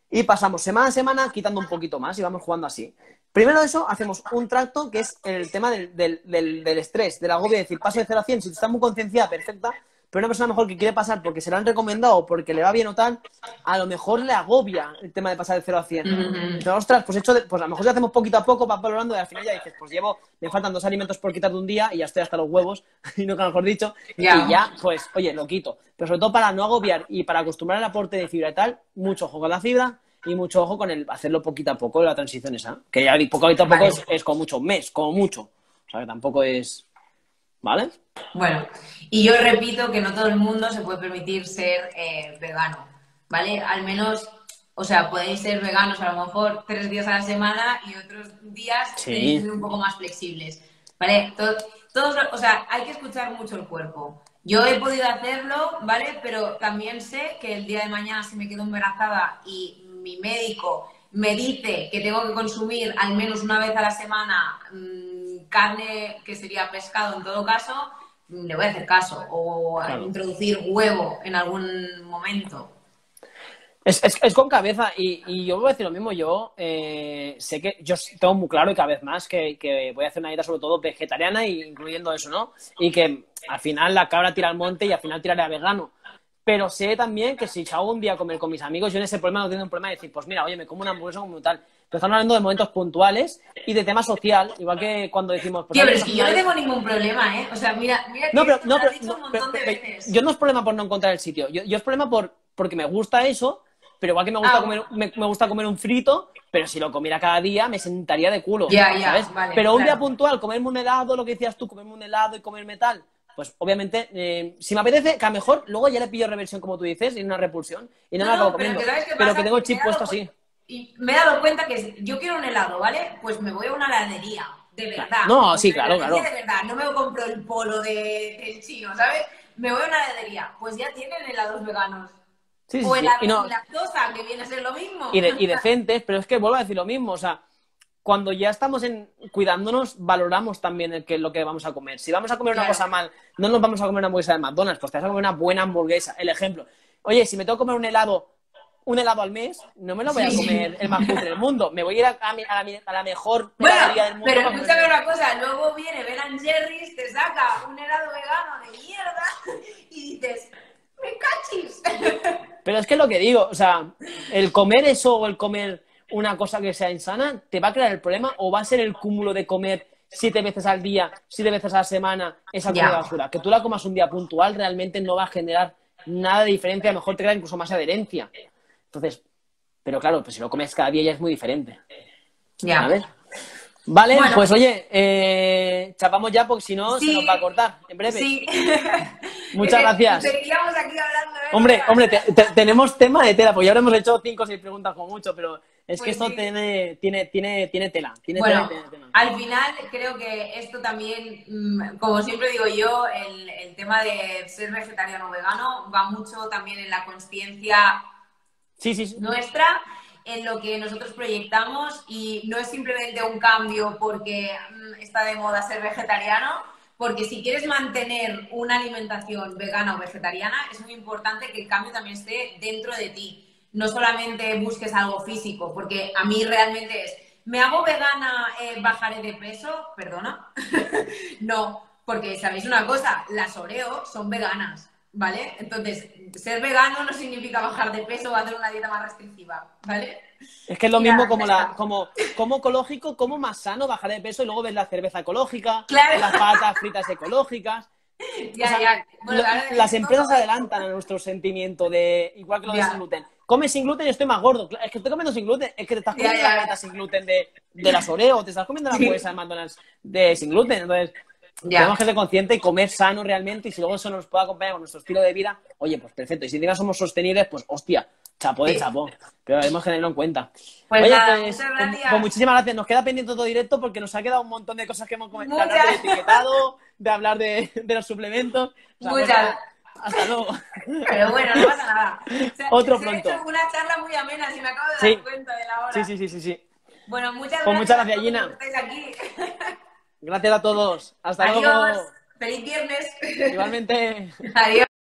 Speaker 2: Y pasamos semana a semana quitando un poquito más y vamos jugando así. Primero de eso, hacemos un tracto que es el tema del, del, del, del estrés, del agobio, es decir, paso de 0 a 100, si estás muy concienciada, perfecta, pero una persona mejor que quiere pasar porque se lo han recomendado o porque le va bien o tal, a lo mejor le agobia el tema de pasar de 0 a 100.
Speaker 1: Ujú.
Speaker 2: Entonces, ostras, pues, hecho de- pues a lo mejor si hacemos poquito a poco, vas valorando y al final ya dices, pues llevo, me faltan dos alimentos por quitar de un día y ya estoy hasta los huevos, y nunca mejor dicho,
Speaker 1: Ya.
Speaker 2: y ya, pues, oye, lo quito. Pero sobre todo para no agobiar y para acostumbrar el aporte de fibra y tal, mucho ojo con la fibra y mucho ojo con el hacerlo poquito a poco, la transición esa. Que ya poquito a poco
Speaker 1: Vale.
Speaker 2: es, es como mucho, un mes, como mucho. O sea, que tampoco es... ¿Vale?
Speaker 1: Bueno, y yo repito que no todo el mundo se puede permitir ser eh, vegano, ¿vale? Al menos, o sea, podéis ser veganos a lo mejor tres días a la semana y otros días
Speaker 2: Sí.
Speaker 1: ser un poco más flexibles, ¿vale? To- todos, o sea, hay que escuchar mucho el cuerpo. Yo he podido hacerlo, ¿vale? Pero también sé que el día de mañana si me quedo embarazada y mi médico me dice que tengo que consumir al menos una vez a la semana mm, carne, que sería pescado en todo caso, le voy a hacer caso. O
Speaker 2: Claro.
Speaker 1: introducir huevo en algún momento.
Speaker 2: Es, es, es con cabeza y, y yo voy a decir lo mismo, yo eh, sé que yo tengo muy claro y cada vez más que, que voy a hacer una dieta sobre todo vegetariana y incluyendo eso, ¿no? Y que al final la cabra tira al monte y al final tiraré a vegano. Pero sé también que si hago un día a comer con mis amigos, yo en ese problema no tengo un problema de decir, pues mira, oye, me como una hamburguesa como tal. Pero estamos hablando de momentos puntuales y de tema social, igual que cuando decimos... Pues,
Speaker 1: Tío, pero es que yo no tengo ningún problema, ¿eh? O sea, mira, mira que
Speaker 2: no, pero, no, pero,
Speaker 1: has dicho
Speaker 2: no,
Speaker 1: un
Speaker 2: pero-
Speaker 1: montón de
Speaker 2: pero-
Speaker 1: veces.
Speaker 2: yo no es problema por no encontrar el sitio. Yo, yo es problema por porque me gusta eso, pero igual que me gusta
Speaker 1: Ah,
Speaker 2: comer, me, me gusta comer un frito, pero si lo comiera cada día me sentaría de culo.
Speaker 1: Ya,
Speaker 2: ¿sabes?
Speaker 1: vale,
Speaker 2: pero un día
Speaker 1: claro.
Speaker 2: puntual, comerme un helado, lo que decías tú, comerme un helado y comerme tal, pues obviamente, eh, si me apetece, que a lo mejor luego ya le pillo reversión, como tú dices, y una repulsión, y no,
Speaker 1: No,
Speaker 2: acabo
Speaker 1: no, pero
Speaker 2: comiendo.
Speaker 1: que ¿sabes qué
Speaker 2: pero que tengo el chip puesto así.
Speaker 1: Y me he dado cuenta que si yo quiero un helado, ¿vale? Pues me voy a una heladería, de verdad.
Speaker 2: No, sí, claro, claro.
Speaker 1: De verdad, no me compro el polo de, del chino, ¿sabes? me voy a una heladería, pues ya tienen helados veganos.
Speaker 2: Sí, sí,
Speaker 1: o
Speaker 2: sí.
Speaker 1: helados
Speaker 2: Y no-
Speaker 1: lactosa, que viene a ser lo mismo.
Speaker 2: y, de- y decentes, pero es que vuelvo a decir lo mismo, o sea, cuando ya estamos en cuidándonos, valoramos también el que, lo que vamos a comer. Si vamos a comer una cosa mal, no nos vamos a comer una hamburguesa de McDonald's, pues te vas a comer una buena hamburguesa. El ejemplo, oye, si me tengo que comer un helado, un helado al mes, no me lo voy a comer el más cutre del mundo. Me voy a ir a, a mi- a la, mi- a la mejor
Speaker 1: Bueno,
Speaker 2: del mundo.
Speaker 1: pero escúchame una cosa, luego viene Ben and Jerry's, te saca un helado vegano de mierda y dices, ¡me cachis!
Speaker 2: Pero es que es lo que digo, o sea, el comer eso o el comer una cosa que sea insana, ¿te va a crear el problema o va a ser el cúmulo de comer siete veces al día, siete veces a la semana esa comida basura? Que tú la comas un día puntual realmente no va a generar nada de diferencia, a lo mejor te crea incluso más adherencia. Entonces, pero claro, pues si lo comes cada día ya es muy diferente.
Speaker 1: Ya.
Speaker 2: ¿Sabes? Vale,
Speaker 1: Bueno.
Speaker 2: pues oye, eh, chapamos ya porque si no se nos va a cortar en breve.
Speaker 1: Sí.
Speaker 2: Muchas
Speaker 1: que
Speaker 2: gracias.
Speaker 1: Seguiríamos aquí hablando de
Speaker 2: Hombre, hombre, te- te- tenemos tema de tela, pues ya habremos hecho cinco o seis preguntas con mucho, pero es que
Speaker 1: Pues
Speaker 2: esto
Speaker 1: sí.
Speaker 2: tiene, tiene, tiene, tiene tela. Tiene
Speaker 1: Bueno,
Speaker 2: tela tela.
Speaker 1: al final creo que esto también, mm, como siempre digo yo, el, el tema de ser vegetariano o vegano va mucho también en la conciencia
Speaker 2: Sí, sí, sí.
Speaker 1: nuestra, en lo que nosotros proyectamos y no es simplemente un cambio porque mm, está de moda ser vegetariano, porque si quieres mantener una alimentación vegana o vegetariana, es muy importante que el cambio también esté dentro de ti. No solamente busques algo físico, porque a mí realmente es, ¿me hago vegana, eh, bajaré de peso? Perdona. no, porque sabéis una cosa, las Oreo son veganas, ¿vale? Entonces, ser vegano no significa bajar de peso o hacer una dieta más restrictiva, ¿vale?
Speaker 2: Es que es lo mismo como, la, como, como ecológico, como más sano, bajar de peso y luego ves la cerveza ecológica,
Speaker 1: Claro.
Speaker 2: las patatas fritas ecológicas.
Speaker 1: Ya,
Speaker 2: O sea,
Speaker 1: ya. Bueno,
Speaker 2: lo- las
Speaker 1: todo-
Speaker 2: empresas adelantan a nuestro sentimiento de igual que lo de gluten. Come sin gluten y estoy más gordo. Es que estoy comiendo sin gluten. Es que te estás comiendo la galleta sin gluten de, de las Oreo, te estás comiendo la hamburguesa de McDonald's de sin gluten. Entonces,
Speaker 1: Ya.
Speaker 2: tenemos que ser conscientes y comer sano realmente. Y si luego eso nos puede acompañar con nuestro estilo de vida, oye, pues perfecto. Y si encima somos sostenibles, pues hostia, chapó de
Speaker 1: Sí.
Speaker 2: chapó. Pero debemos tenerlo en cuenta.
Speaker 1: Pues
Speaker 2: oye,
Speaker 1: nada,
Speaker 2: pues,
Speaker 1: muchas
Speaker 2: pues-
Speaker 1: gracias.
Speaker 2: pues muchísimas gracias. Nos queda pendiente todo directo porque nos ha quedado un montón de cosas que hemos comentado. De hablar de
Speaker 1: Muchas.
Speaker 2: etiquetado, de hablar de, de los suplementos. O sea,
Speaker 1: Muchas.
Speaker 2: bueno, hasta luego.
Speaker 1: Pero bueno, no pasa nada. O sea,
Speaker 2: Otro
Speaker 1: se ha
Speaker 2: pronto.
Speaker 1: hecho una charla muy amena, si me acabo de dar
Speaker 2: Sí.
Speaker 1: cuenta de la hora.
Speaker 2: Sí, sí, sí, sí, sí.
Speaker 1: Bueno, muchas
Speaker 2: Pues
Speaker 1: gracias.
Speaker 2: muchas gracias, Gina.
Speaker 1: estáis aquí.
Speaker 2: Gracias a todos. Hasta
Speaker 1: Adiós.
Speaker 2: luego.
Speaker 1: Feliz viernes.
Speaker 2: Igualmente.
Speaker 1: Adiós.